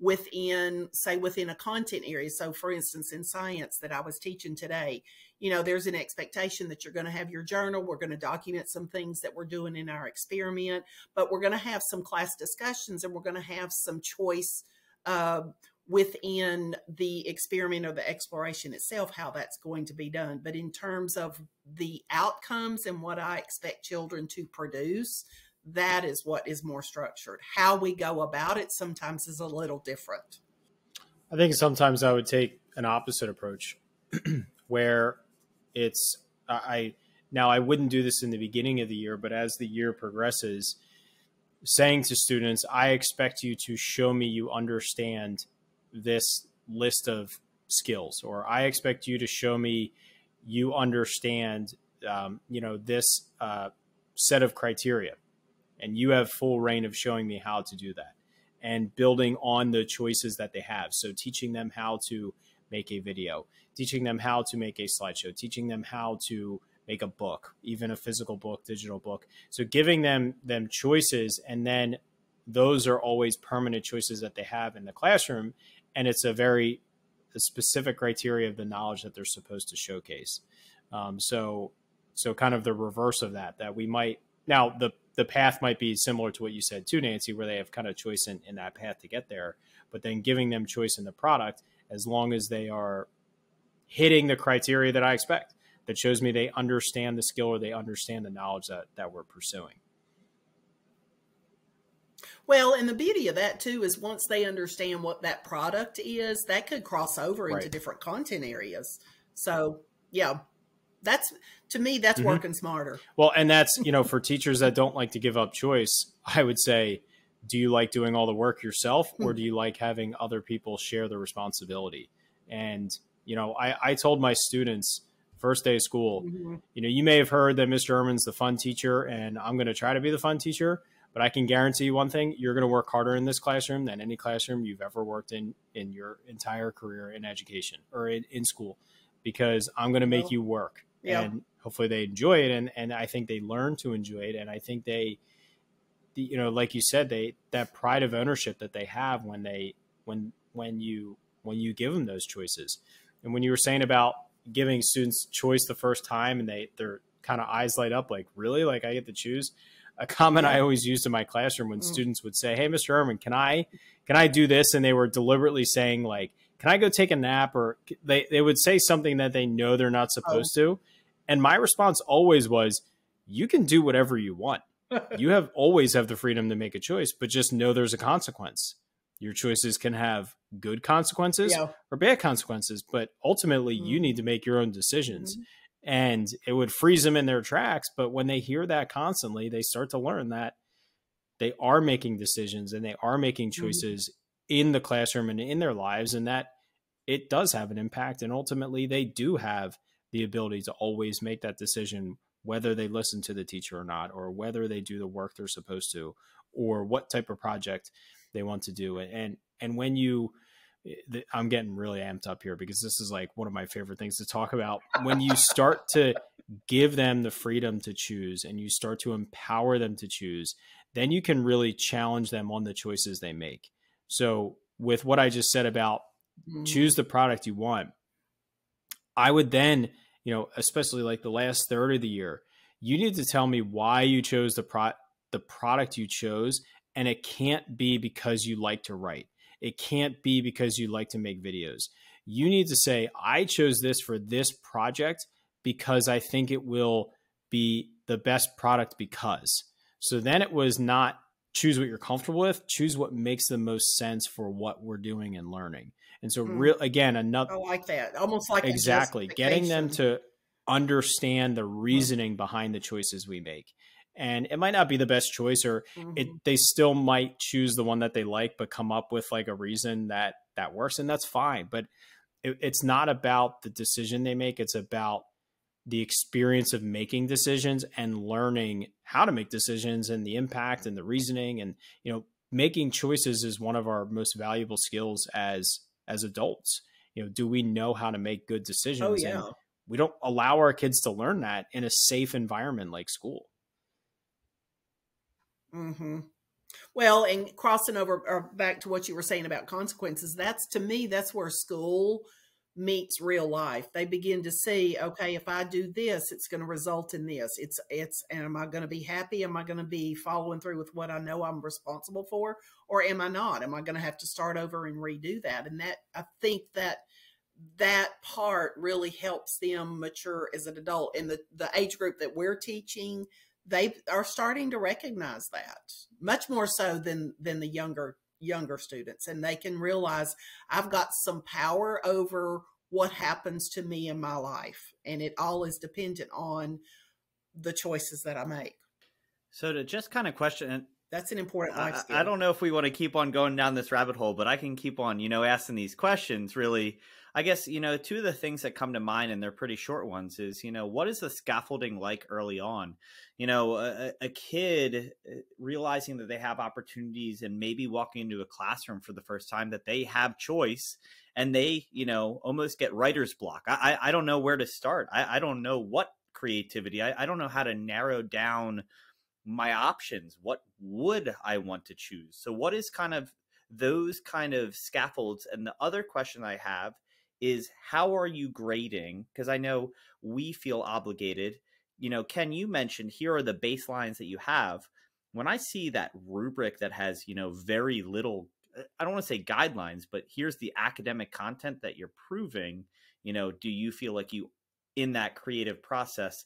within say within a content area. So for instance in science that i was teaching today you know there's an expectation that you're going to have your journal. We're going to document some things that we're doing in our experiment but we're going to have some class discussions and we're going to have some choice uh, within the experiment or the exploration itself how that's going to be done. But in terms of the outcomes and what i expect children to produce that is what is more structured. How we go about it sometimes is a little different. I think sometimes I would take an opposite approach [clears throat] where it's I now I wouldn't do this in the beginning of the year, but as the year progresses, saying to students, I expect you to show me you understand this list of skills, or I expect you to show me you understand, um, you know, this uh, set of criteria and you have full reign of showing me how to do that and building on the choices that they have. So teaching them how to make a video, teaching them how to make a slideshow, teaching them how to make a book, even a physical book, digital book. So giving them them choices and then those are always permanent choices that they have in the classroom and it's a very specific criteria of the knowledge that they're supposed to showcase. Um, so so kind of the reverse of that that we might now the the path might be similar to what you said too, Nancy, where they have kind of choice in, in that path to get there, but then giving them choice in the product as long as they are hitting the criteria that I expect. That shows me they understand the skill or they understand the knowledge that, that we're pursuing. Well, and the beauty of that too is once they understand what that product is, that could cross over into different content areas. So, yeah, that's to me that's mm-hmm. working smarter well and that's you know for teachers that don't like to give up choice i would say do you like doing all the work yourself or hmm. do you like having other people share the responsibility and you know i, I told my students first day of school mm-hmm. you know you may have heard that mr Herman's the fun teacher and i'm going to try to be the fun teacher but i can guarantee you one thing you're going to work harder in this classroom than any classroom you've ever worked in in your entire career in education or in, in school because i'm going to make you work yeah. and hopefully they enjoy it and and I think they learn to enjoy it and I think they you know like you said they that pride of ownership that they have when they when when you when you give them those choices and when you were saying about giving students choice the first time and they their kind of eyes light up like really like I get to choose a comment I always used in my classroom when mm. students would say, "Hey, Mr. Herman, can I can I do this?" and they were deliberately saying like, "Can I go take a nap?" or they they would say something that they know they're not supposed oh. to, and my response always was, you can do whatever you want. [laughs] you have always have the freedom to make a choice, but just know there's a consequence. Your choices can have good consequences yeah. or bad consequences, but ultimately mm-hmm. you need to make your own decisions. Mm-hmm. And it would freeze them in their tracks. But when they hear that constantly, they start to learn that they are making decisions and they are making mm-hmm. choices mm-hmm. in the classroom and in their lives, and that it does have an impact. And ultimately, they do have the ability to always make that decision whether they listen to the teacher or not, or whether they do the work they're supposed to, or what type of project they want to do. And and when you I'm getting really amped up here because this is like one of my favorite things to talk about. When you start to give them the freedom to choose and you start to empower them to choose, then you can really challenge them on the choices they make. So, with what I just said about mm. choose the product you want, I would then you know, especially like the last third of the year, you need to tell me why you chose the pro the product you chose, and it can't be because you like to write. It can't be because you like to make videos. You need to say, I chose this for this project because I think it will be the best product because. So then it was not choose what you're comfortable with, choose what makes the most sense for what we're doing and learning. And so, mm. real again, another I like that, almost like exactly getting them to understand the reasoning mm. behind the choices we make. And it might not be the best choice, or mm-hmm. it they still might choose the one that they like, but come up with like a reason that that works, and that's fine. But it, it's not about the decision they make; it's about the experience of making decisions and learning how to make decisions and the impact and the reasoning and you know making choices is one of our most valuable skills as as adults. You know, do we know how to make good decisions? Oh, yeah. And we don't allow our kids to learn that in a safe environment like school. Hmm. Well, and crossing over or back to what you were saying about consequences, that's to me, that's where school meets real life. They begin to see, okay, if I do this, it's going to result in this. It's it's and am I going to be happy? Am I going to be following through with what I know I'm responsible for or am I not? Am I going to have to start over and redo that? And that I think that that part really helps them mature as an adult and the the age group that we're teaching they are starting to recognize that much more so than than the younger younger students and they can realize I've got some power over what happens to me in my life and it all is dependent on the choices that I make. So to just kind of question that's an important life skill. I, I don't know if we want to keep on going down this rabbit hole, but I can keep on, you know, asking these questions really I guess, you know, two of the things that come to mind, and they're pretty short ones, is, you know, what is the scaffolding like early on? You know, a, a, kid uh, realizing that they have opportunities and maybe walking into a classroom for the first time, that they have choice and they, you know, almost get writer's block. I, I, I don't know where to start. I, I don't know what creativity, I, I don't know how to narrow down my options. What would I want to choose? So, what is kind of those kind of scaffolds? And the other question I have is how are you grading? Because I know we feel obligated. You know, Ken, you mentioned here are the baselines that you have. When I see that rubric that has, you know, very little, uh, I don't want to say guidelines, but here's the academic content that you're proving, you know, do you feel like you, in that creative process,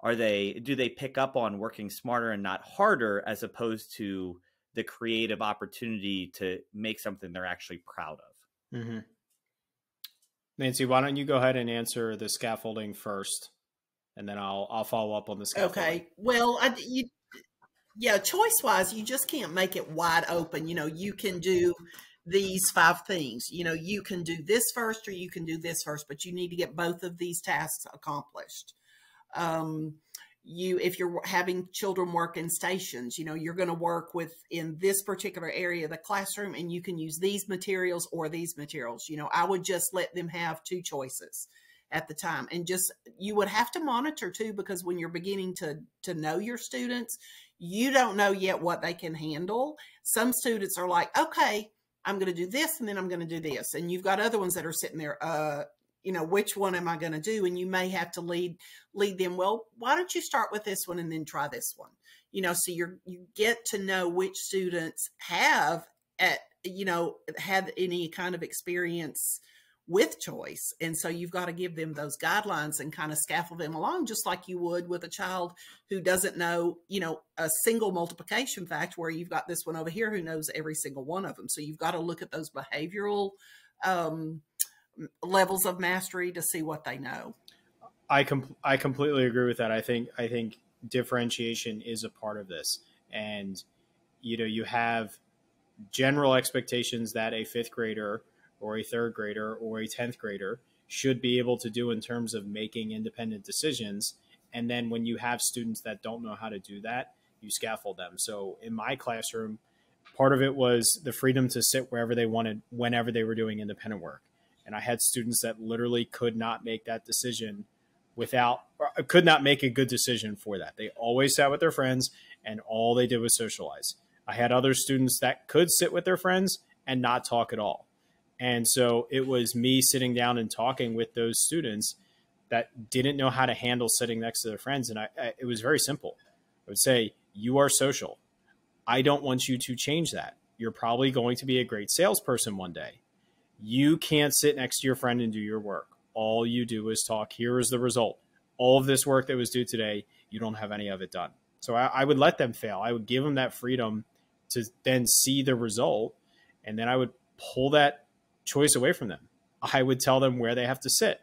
are they, do they pick up on working smarter and not harder as opposed to the creative opportunity to make something they're actually proud of? Mm-hmm. Nancy, why don't you go ahead and answer the scaffolding first, and then I'll I'll follow up on the scaffolding. Okay. Well, I, you, yeah, choice wise, you just can't make it wide open. You know, you can do these five things. You know, you can do this first, or you can do this first, but you need to get both of these tasks accomplished. Um, you if you're having children work in stations you know you're going to work with in this particular area of the classroom and you can use these materials or these materials. You know i would just let them have two choices at the time. And just you would have to monitor too because when you're beginning to to know your students you don't know yet what they can handle. Some students are like okay i'm going to do this and then i'm going to do this. And you've got other ones that are sitting there uh you know which one am i going to do? And you may have to lead lead them well why don't you start with this one and then try this one? You know so you're you get to know which students have at you know had any kind of experience with choice. And so you've got to give them those guidelines and kind of scaffold them along just like you would with a child who doesn't know you know a single multiplication fact where you've got this one over here who knows every single one of them so you've got to look at those behavioral um, levels of mastery to see what they know. I com- I completely agree with that. I think I think differentiation is a part of this, and you know you have general expectations that a fifth grader or a third grader or a tenth grader should be able to do in terms of making independent decisions. And then when you have students that don't know how to do that, you scaffold them. So in my classroom, part of it was the freedom to sit wherever they wanted whenever they were doing independent work and I had students that literally could not make that decision without could not make a good decision for that. They always sat with their friends and all they did was socialize. I had other students that could sit with their friends and not talk at all. And so it was me sitting down and talking with those students that didn't know how to handle sitting next to their friends. And I, I, it was very simple. I would say, You are social. I don't want you to change that. You're probably going to be a great salesperson one day. You can't sit next to your friend and do your work. All you do is talk. Here is the result. All of this work that was due today, you don't have any of it done. So I, I would let them fail. I would give them that freedom to then see the result, and then I would pull that choice away from them. I would tell them where they have to sit.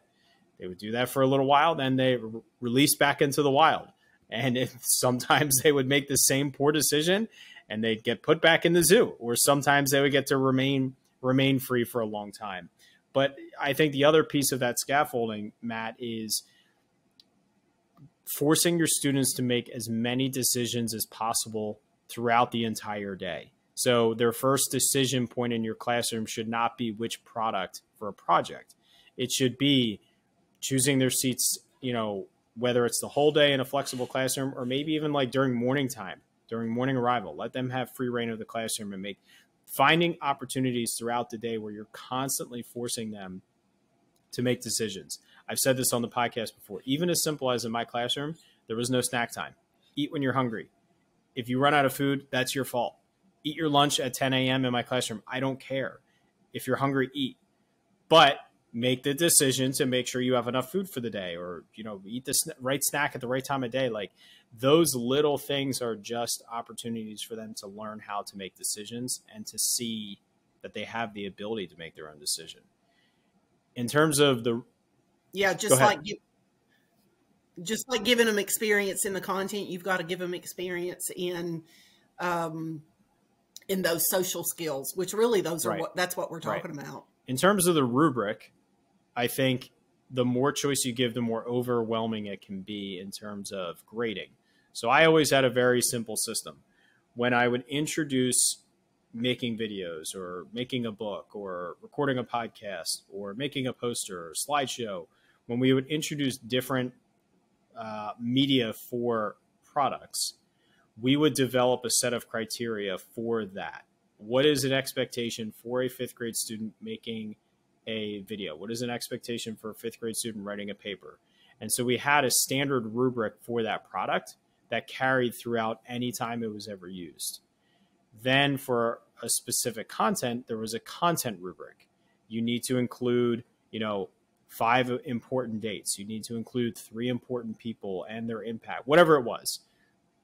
They would do that for a little while, then they re- release back into the wild. And if, [laughs] sometimes they would make the same poor decision and they'd get put back in the zoo, or sometimes they would get to remain remain free for a long time. But I think the other piece of that scaffolding, Matt, is forcing your students to make as many decisions as possible throughout the entire day. So their first decision point in your classroom should not be which product for a project. It should be choosing their seats, you know, whether it's the whole day in a flexible classroom or maybe even like during morning time during morning arrival. Let them have free reign of the classroom and make finding opportunities throughout the day where you're constantly forcing them to make decisions. I've said this on the podcast before. Even as simple as in my classroom, there was no snack time. Eat when you're hungry. If you run out of food, that's your fault. Eat your lunch at 10 a.m. in my classroom. I don't care. If you're hungry, eat. But make the decision to make sure you have enough food for the day or you know eat the right snack at the right time of day like those little things are just opportunities for them to learn how to make decisions and to see that they have the ability to make their own decision in terms of the yeah just like just like giving them experience in the content you've got to give them experience in um in those social skills which really those are what that's what we're talking right. about in terms of the rubric I think the more choice you give, the more overwhelming it can be in terms of grading. So I always had a very simple system. When I would introduce making videos or making a book or recording a podcast or making a poster or slideshow, when we would introduce different uh, media for products, we would develop a set of criteria for that. What is an expectation for a fifth grade student making a video? What is an expectation for a fifth grade student writing a paper? And so we had a standard rubric for that product that carried throughout any time it was ever used. Then for a specific content, there was a content rubric. You need to include, you know, five important dates. You need to include three important people and their impact, whatever it was.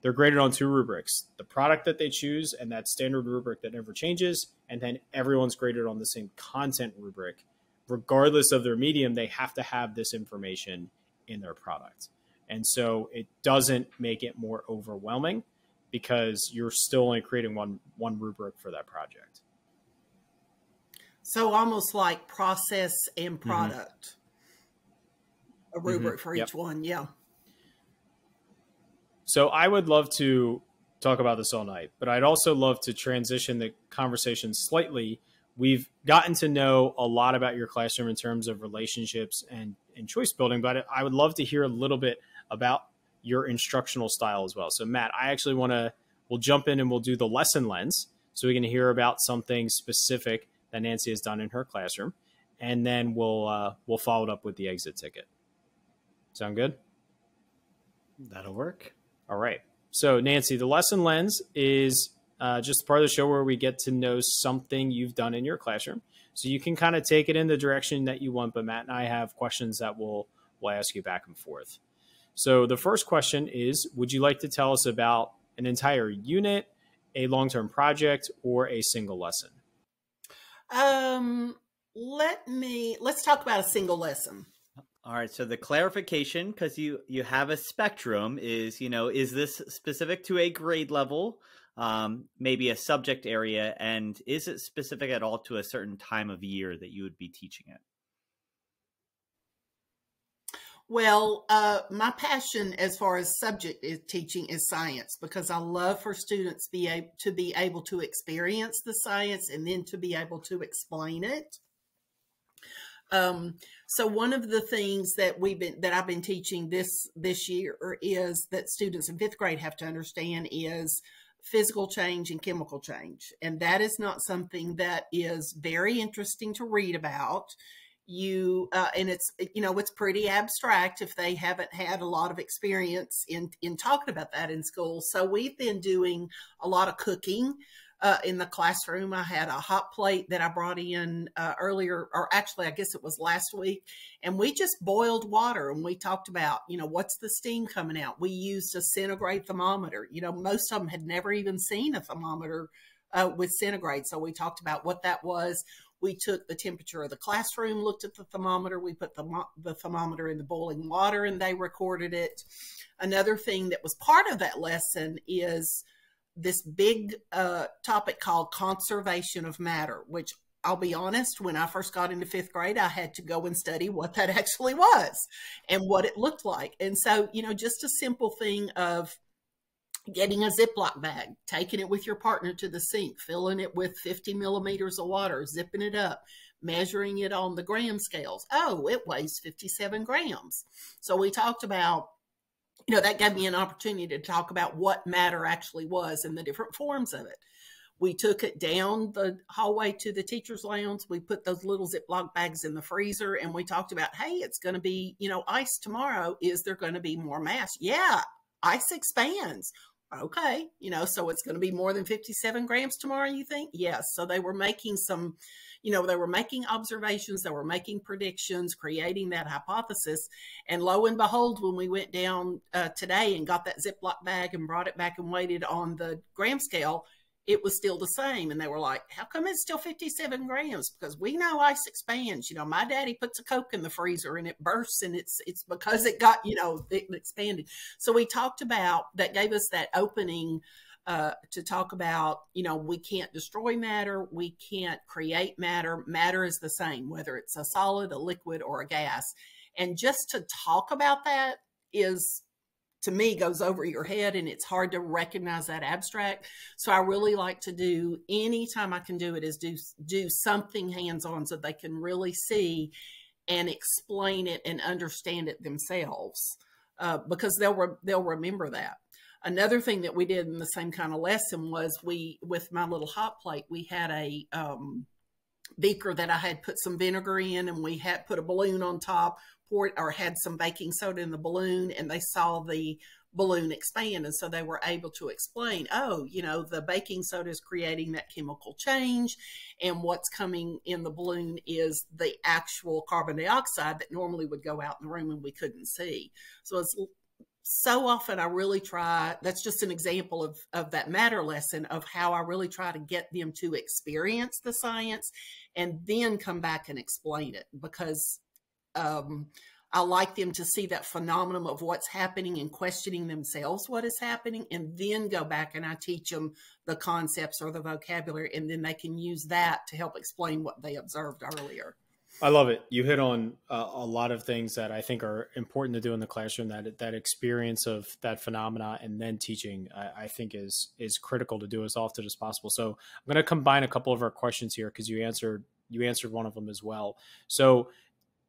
They're graded on two rubrics the product that they choose and that standard rubric that never changes. And then everyone's graded on the same content rubric regardless of their medium, they have to have this information in their product. And so it doesn't make it more overwhelming because you're still only creating one one rubric for that project. So almost like process and mm-hmm. product. Mm-hmm. A rubric mm-hmm. for each yep. one, yeah. So I would love to talk about this all night, but I'd also love to transition the conversation slightly we've gotten to know a lot about your classroom in terms of relationships and, and choice building, but I would love to hear a little bit about your instructional style as well. So, Matt, I actually want to, we'll jump in and we'll do the lesson lens so we can hear about something specific that Nancy has done in her classroom. And then we'll, uh, we'll follow it up with the exit ticket. Sound good? That'll work. All right. So, Nancy, the lesson lens is uh, just part of the show where we get to know something you've done in your classroom. So you can kind of take it in the direction that you want. But Matt and I have questions that we'll, we'll ask you back and forth. So the first question is Would you like to tell us about an entire unit, a long term project, or a single lesson? Um, let me let's talk about a single lesson. All right. So the clarification, because you you have a spectrum, is you know is this specific to a grade level? um, maybe a subject area, and is it specific at all to a certain time of year that you would be teaching it? Well, uh, my passion as far as subject is teaching is science because I love for students be to be able to experience the science and then to be able to explain it. Um, so one of the things that we've been that I've been teaching this this year is that students in fifth grade have to understand is physical change and chemical change. And that is not something that is very interesting to read about. You uh, and it's you know it's pretty abstract if they haven't had a lot of experience in in talking about that in school. So we've been doing a lot of cooking uh, in the classroom. I had a hot plate that I brought in uh, earlier, or actually, I guess it was last week, and we just boiled water and we talked about, you know, what's the steam coming out. We used a centigrade thermometer. You know, most of them had never even seen a thermometer uh, with centigrade, so we talked about what that was. We took the temperature of the classroom, looked at the thermometer. We put the, the thermometer in the boiling water, and they recorded it. Another thing that was part of that lesson is this big uh, topic called conservation of matter, which I'll be honest, when I first got into fifth grade, I had to go and study what that [laughs] actually was and what it looked like. And so, you know, just a simple thing of getting a Ziploc bag, taking it with your partner to the sink, filling it with 50 millimeters of water, zipping it up, measuring it on the gram scales. Oh, it weighs 57 grams. So we talked about you know, that gave me an opportunity to talk about what matter actually was and the different forms of it. We took it down the hallway to the teacher's lounge. We put those little Ziploc bags in the freezer and we talked about, hey, it's going to be, you know, ice tomorrow. Is there going to be more mass? Yeah, ice expands. Okay, you know, so it's going to be more than 57 grams tomorrow, you think? Yes. So they were making some you know, they were making observations, they were making predictions, creating that hypothesis. And lo and behold, when we went down uh, today and got that Ziploc bag and brought it back and waited on the gram scale, it was still the same. And they were like, how come it's still 57 grams? Because we know ice expands. You know, my daddy puts a Coke in the freezer and it bursts and it's, it's because it got, you know, it expanded. So we talked about that gave us that opening uh, to talk about, you know, we can't destroy matter, we can't create matter. Matter is the same, whether it's a solid, a liquid, or a gas. And just to talk about that is to me goes over your head and it's hard to recognize that abstract. So i really like to do anytime i can do it is do do something hands-on so they can really see and explain it and understand it themselves uh, because they'll re- they'll remember that. Another thing that we did in the same kind of lesson was we, with my little hot plate, we had a um, beaker that I had put some vinegar in, and we had put a balloon on top, or had some baking soda in the balloon, and they saw the balloon expand, and so they were able to explain, oh, you know, the baking soda is creating that chemical change, and what's coming in the balloon is the actual carbon dioxide that normally would go out in the room and we couldn't see. So it's so often I really try, that's just an example of, of that matter lesson of how I really try to get them to experience the science and then come back and explain it because um, I like them to see that phenomenon of what's happening and questioning themselves what is happening, and then go back and I teach them the concepts or the vocabulary, and then they can use that to help explain what they observed earlier. I love it. You hit on uh, a lot of things that I think are important to do in the classroom. That that experience of that phenomena and then teaching, I, I think is is critical to do as often as possible. So I'm going to combine a couple of our questions here because you answered you answered one of them as well. So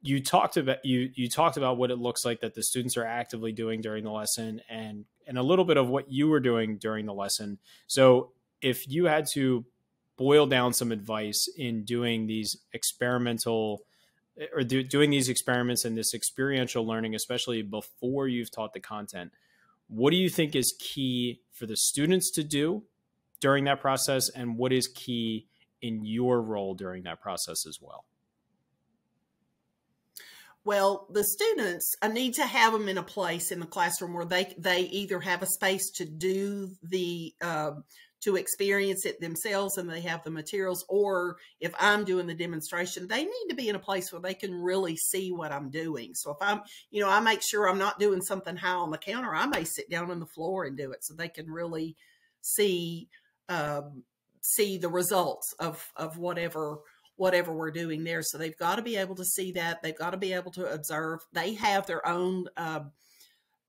you talked about you you talked about what it looks like that the students are actively doing during the lesson and and a little bit of what you were doing during the lesson. So if you had to boil down some advice in doing these experimental eh, or do, doing these experiments and this experiential learning, especially before you've taught the content, what do you think is key for the students to do during that process? And what is key in your role during that process as well? Well, the students, I need to have them in a place in the classroom where they they either have a space to do the uh, to experience it themselves and they have the materials or if i'm doing the demonstration they need to be in a place where they can really see what i'm doing. So if i'm you know i make sure i'm not doing something high on the counter i may sit down on the floor and do it so they can really see um, see the results of of whatever whatever we're doing there so they've got to be able to see that they've got to be able to observe they have their own uh,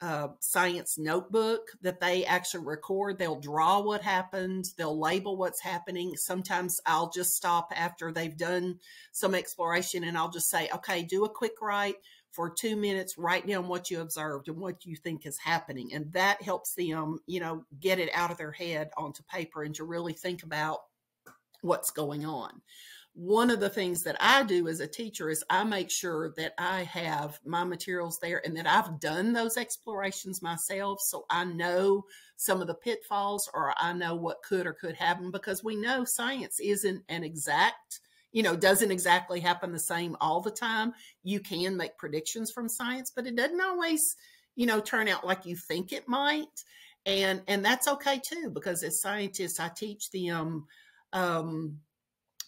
uh, science notebook that they actually record. They'll draw what happens, they'll label what's happening. Sometimes I'll just stop after they've done some exploration and I'll just say, okay, do a quick write for two minutes, write down what you observed and what you think is happening. And that helps them, you know, get it out of their head onto paper and to really think about what's going on one of the things that I do as a teacher is I make sure that I have my materials there and that I've done those explorations myself so I know some of the pitfalls or I know what could or could happen because we know science isn't an exact, you know, doesn't exactly happen the same all the time. You can make predictions from science, but it doesn't always, you know, turn out like you think it might. And and that's okay too because as scientists I teach them um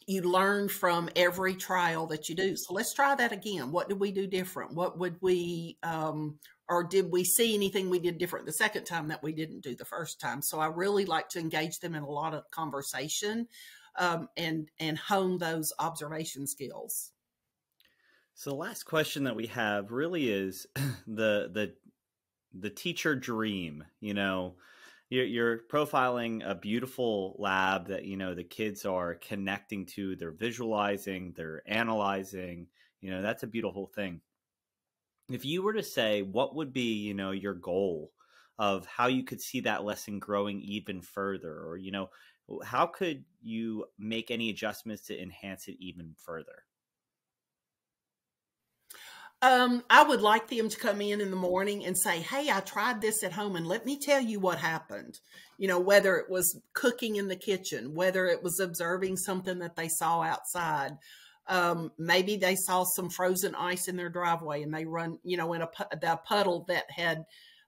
you learn from every trial that you do. So let's try that again. What did we do different? What would we, um, or did we see anything we did different the second time that we didn't do the first time? So I really like to engage them in a lot of conversation um, and and hone those observation skills. So the last question that we have really is [clears throat] the the the teacher dream. You know, you're, you're profiling a beautiful lab that you know the kids are connecting to they're visualizing they're analyzing you know that's a beautiful thing. If you were to say what would be you know your goal of how you could see that lesson growing even further? Or you know how could you make any adjustments to enhance it even further um, I would like them to come in in the morning and say, Hey, I tried this at home and let me tell you what happened. You know, whether it was cooking in the kitchen, whether it was observing something that they saw outside. Um, maybe they saw some frozen ice in their driveway and they run, you know, in a, a puddle that had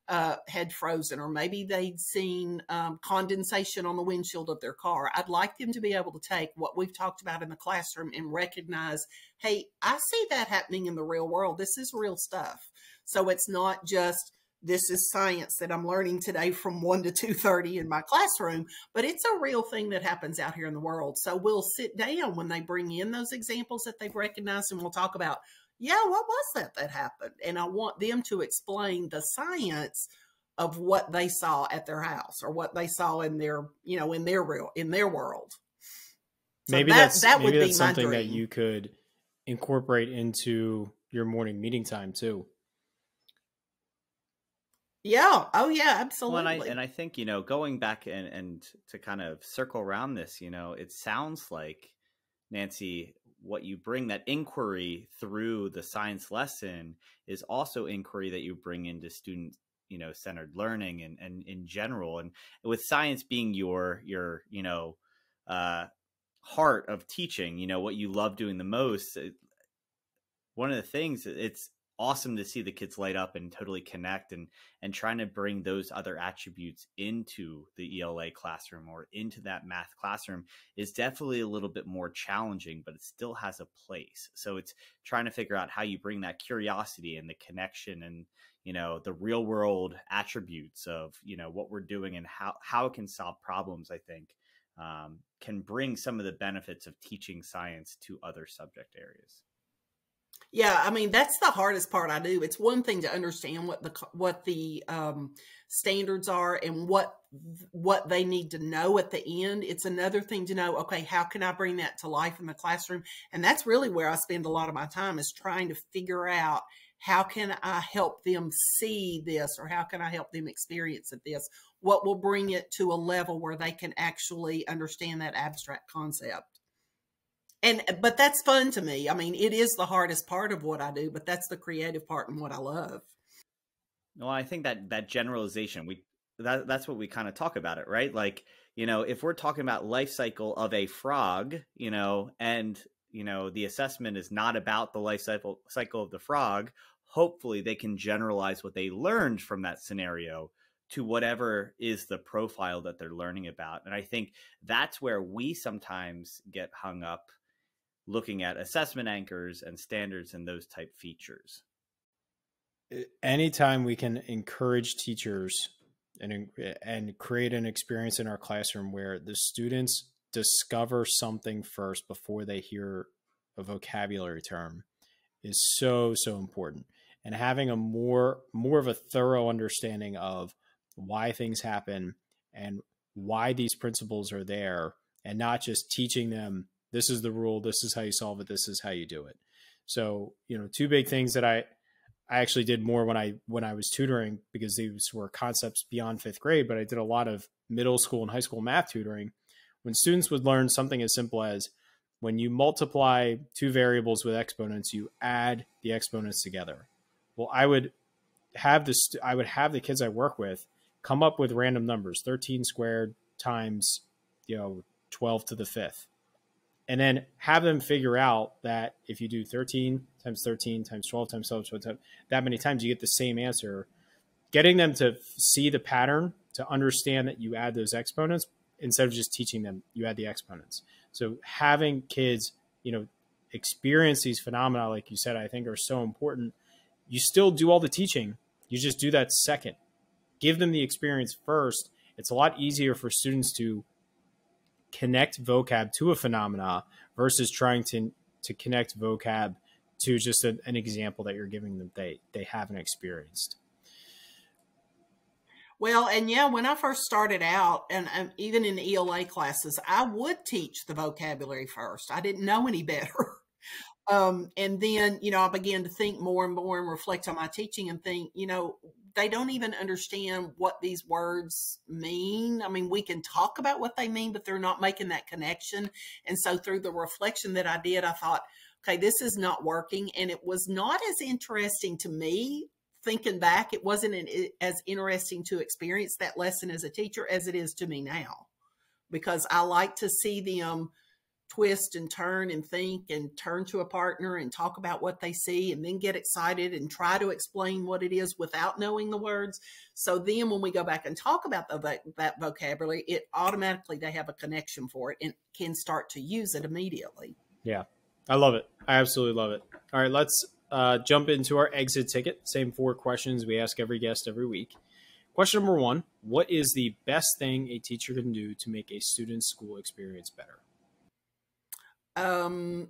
uh, had frozen, or maybe they'd seen um, condensation on the windshield of their car. I'd like them to be able to take what we've talked about in the classroom and recognize, hey, I see that happening in the real world. This is real stuff. So it's not just this is science that I'm learning today from 1 to 2:30 in my classroom, but it's a real thing that happens out here in the world. So we'll sit down when they bring in those examples that they've recognized and we'll talk about yeah, what was that that happened? And I want them to explain the science of what they saw at their house or what they saw in their, you know, in their real in their world. So maybe that, that's that maybe that's something that you could incorporate into your morning meeting time too. Yeah. Oh, yeah. Absolutely. Well, and, I, and I think you know, going back and and to kind of circle around this, you know, it sounds like Nancy, what you bring that inquiry through the science lesson is also inquiry that you bring into student you know centered learning and and in general. And with science being your your you know uh heart of teaching you know what you love doing the most it, one of the things it's awesome to see the kids light up and totally connect and and trying to bring those other attributes into the ELA classroom or into that math classroom is definitely a little bit more challenging but it still has a place. So it's trying to figure out how you bring that curiosity and the connection and you know the real world attributes of you know what we're doing and how how it can solve problems i think um, can bring some of the benefits of teaching science to other subject areas yeah, I mean that's the hardest part I do. It's one thing to understand what the what the um, standards are and what what they need to know at the end. It's another thing to know. Okay, how can I bring that to life in the classroom? And that's really where I spend a lot of my time is trying to figure out how can I help them see this or how can I help them experience this? What will bring it to a level where they can actually understand that abstract concept? And uh, but that's fun to me. I mean, it is the hardest part of what I do, but that's the creative part and what I love. Well, I think that that generalization we that that's what we kind of talk about it, right? Like, you know, if we're talking about life cycle of a frog, you know, and you know, the assessment is not about the life cycle cycle of the frog, hopefully they can generalize what they learned from that scenario to whatever is the profile that they're learning about. And I think that's where we sometimes get hung up looking at assessment anchors and standards and those type features. Anytime we can encourage teachers and and create an experience in our classroom where the students discover something first before they hear a vocabulary term is so so important and having a more more of a thorough understanding of why things happen and why these principles are there and not just teaching them this is the rule this is how you solve it this is how you do it. So you know two big things that i i actually did more when i when i was tutoring because these were concepts beyond fifth grade but i did a lot of middle school and high school math tutoring. When students would learn something as simple as when you multiply two variables with exponents you add the exponents together. Well i would have this i would have the kids i work with come up with random numbers 13 squared times you know 12 to the fifth and then have them figure out that if you do 13 times 13 times 12 times 12, 12 times, that many times you get the same answer. Getting them to see the pattern to understand that you add those exponents instead of just teaching them you add the exponents. So having kids you know experience these phenomena like you said i think are so important. You still do all the teaching. You just do that second. Give them the experience first. It's a lot easier for students to connect vocab to a phenomena versus trying to to connect vocab to just a, an example that you're giving them they they haven't experienced. Well and yeah when i first started out and, and even in ela classes i would teach the vocabulary first. I didn't know any better [laughs] um, and then you know i began to think more and more and reflect on my teaching and think you know they don't even understand what these words mean. I mean, we can talk about what they mean, but they're not making that connection. And so through the reflection that I did, I thought, okay, this is not working. And it was not as interesting to me thinking back. It wasn't an, as interesting to experience that lesson as a teacher as it is to me now because I like to see them twist and turn and think and turn to a partner and talk about what they see and then get excited and try to explain what it is without knowing the words. So then when we go back and talk about the, that vocabulary, it automatically they have a connection for it and can start to use it immediately. Yeah. I love it. I absolutely love it. All right, let's uh, jump into our exit ticket. Same four questions we ask every guest every week. Question number one What is the best thing a teacher can do to make a student's school experience better? Um,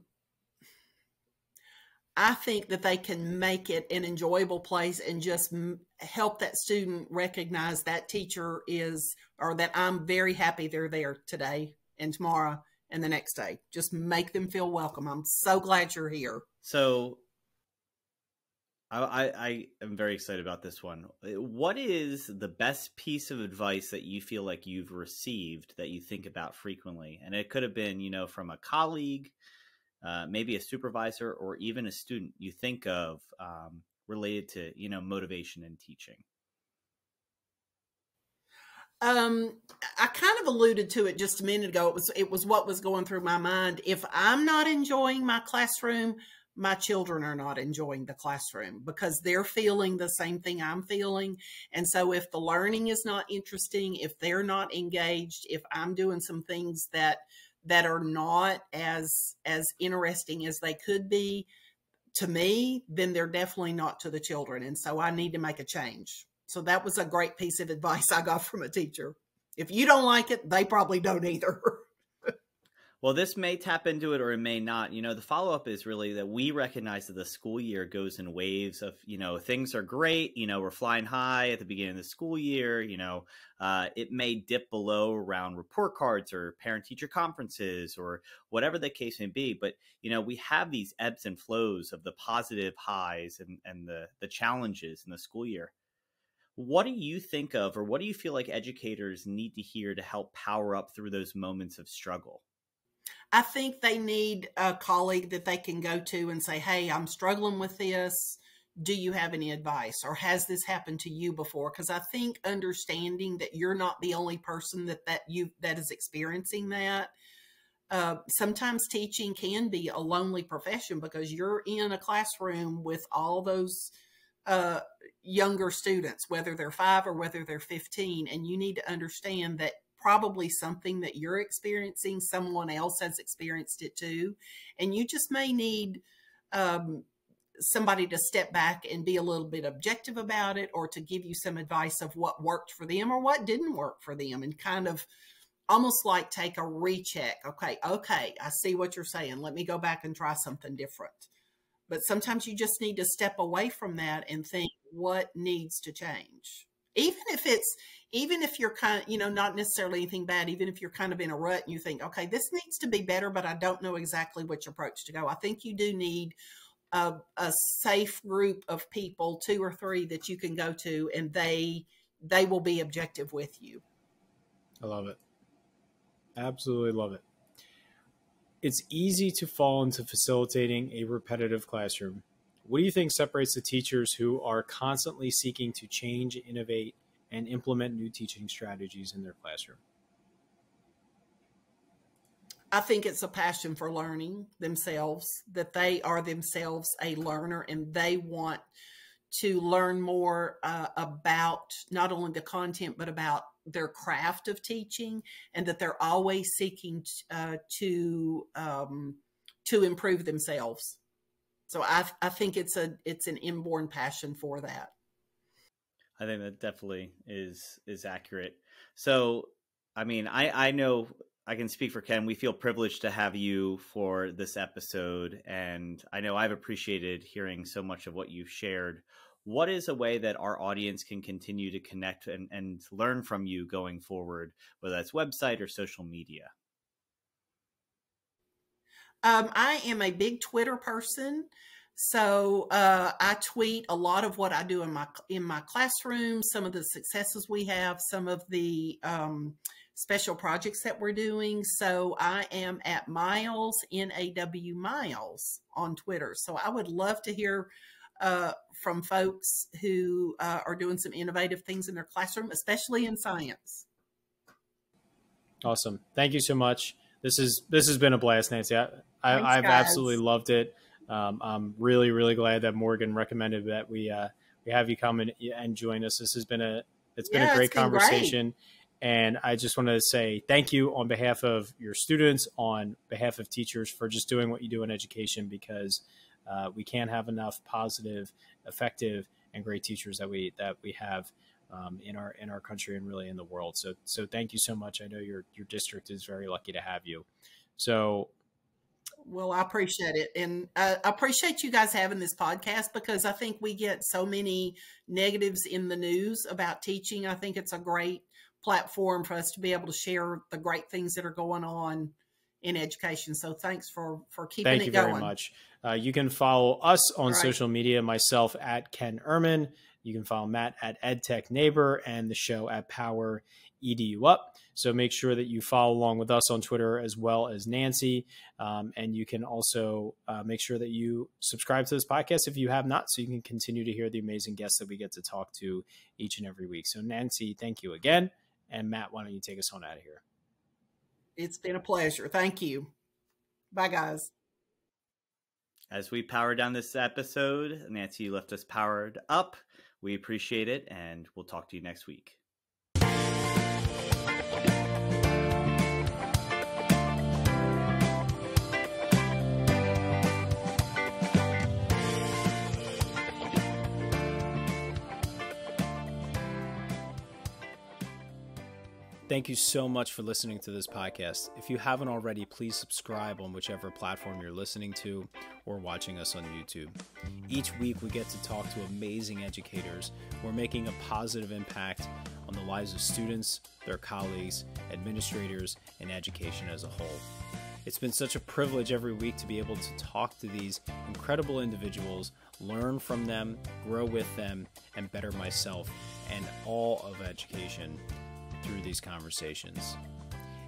I think that they can make it an enjoyable place and just help that student recognize that teacher is, or that I'm very happy they're there today and tomorrow and the next day. Just make them feel welcome. I'm so glad you're here. So I, I am very excited about this one. What is the best piece of advice that you feel like you've received that you think about frequently? And it could have been, you know, from a colleague, uh, maybe a supervisor, or even a student you think of um, related to, you know, motivation and teaching. Um, I kind of alluded to it just a minute ago. It was it was what was going through my mind. If I'm not enjoying my classroom, my children are not enjoying the classroom because they're feeling the same thing I'm feeling. And so if the learning is not interesting, if they're not engaged, if I'm doing some things that that are not as as interesting as they could be to me, then they're definitely not to the children. And so I need to make a change. So that was a great piece of advice I got from a teacher. If you don't like it, they probably don't either. [laughs] Well, this may tap into it or it may not. You know, the follow up is really that we recognize that the school year goes in waves of, you know, things are great. You know, we're flying high at the beginning of the school year. You know, uh, it may dip below around report cards or parent teacher conferences or whatever the case may be. But, you know, we have these ebbs and flows of the positive highs and, and the, the challenges in the school year. What do you think of, or what do you feel like educators need to hear to help power up through those moments of struggle? I think they need a colleague that they can go to and say, Hey, I'm struggling with this. Do you have any advice? Or has this happened to you before? Because I think understanding that you're not the only person that, that you that is experiencing that. Uh, sometimes teaching can be a lonely profession because you're in a classroom with all those uh, younger students, whether they're five or whether they're 15, and you need to understand that probably something that you're experiencing. Someone else has experienced it too. And you just may need um, somebody to step back and be a little bit objective about it or to give you some advice of what worked for them or what didn't work for them and kind of almost like take a recheck. Okay, okay, I see what you're saying. Let me go back and try something different. But sometimes you just need to step away from that and think what needs to change even if it's even if you're kind of you know not necessarily anything bad even if you're kind of in a rut and you think okay this needs to be better but i don't know exactly which approach to go i think you do need a, a safe group of people two or three that you can go to and they they will be objective with you. I love it. Absolutely love it. It's easy to fall into facilitating a repetitive classroom what do you think separates the teachers who are constantly seeking to change, innovate, and implement new teaching strategies in their classroom? I think it's a passion for learning themselves, that they are themselves a learner and they want to learn more uh, about not only the content, but about their craft of teaching, and that they're always seeking uh, to um, to improve themselves. So I I think it's a it's an inborn passion for that. I think that definitely is is accurate. So I mean, I I know I can speak for Ken. We feel privileged to have you for this episode, and I know I've appreciated hearing so much of what you've shared. What is a way that our audience can continue to connect and, and learn from you going forward, whether that's website or social media? Um, I am a big Twitter person. So uh, I tweet a lot of what I do in my in my classroom, some of the successes we have, some of the um, special projects that we're doing. So I am at Miles N A W Miles on Twitter. So I would love to hear uh, from folks who uh, are doing some innovative things in their classroom, especially in science. Awesome. Thank you so much. This is this has been a blast, Nancy. I, I, have absolutely loved it. Um, I'm really really glad that Morgan recommended that we uh, we have you come and, and join us. This has been a it's been yeah, a great been conversation. Great. And I just want to say thank you on behalf of your students, on behalf of teachers, for just doing what you do in education because uh, we can't have enough positive, effective, and great teachers that we that we have um, in our in our country and really in the world. So so thank you so much. I know your your district is very lucky to have you. So well, I appreciate it. And uh, I appreciate you guys having this podcast because I think we get so many negatives in the news about teaching. I think it's a great platform for us to be able to share the great things that are going on in education. So thanks for for keeping it going. Thank you very much. Uh, you can follow us on right. social media. Myself at Ken Herman. You can follow Matt at EdTech Neighbor and the show at Power Edu Up. So make sure that you follow along with us on Twitter as well as Nancy. Um, and you can also uh, make sure that you subscribe to this podcast if you have not, so you can continue to hear the amazing guests that we get to talk to each and every week. So, Nancy, thank you again. And Matt, why don't you take us on out of here? It's been a pleasure. Thank you. Bye, guys. As we power down this episode, Nancy left us powered up. We appreciate it, and we'll talk to you next week. Thank you so much for listening to this podcast. If you haven't already, please subscribe on whichever platform you're listening to or watching us on YouTube. Each week, we get to talk to amazing educators who are making a positive impact on the lives of students, their colleagues, administrators, and education as a whole. It's been such a privilege every week to be able to talk to these incredible individuals, learn from them, grow with them, and better myself and all of education through these conversations.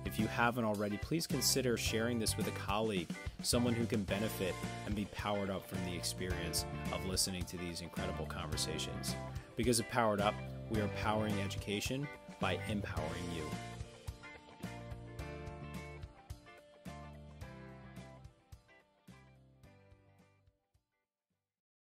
If you haven't already, please consider sharing this with a colleague, someone who can benefit and be powered up from the experience of listening to these incredible conversations. Because of Powered Up, we are powering education by empowering you.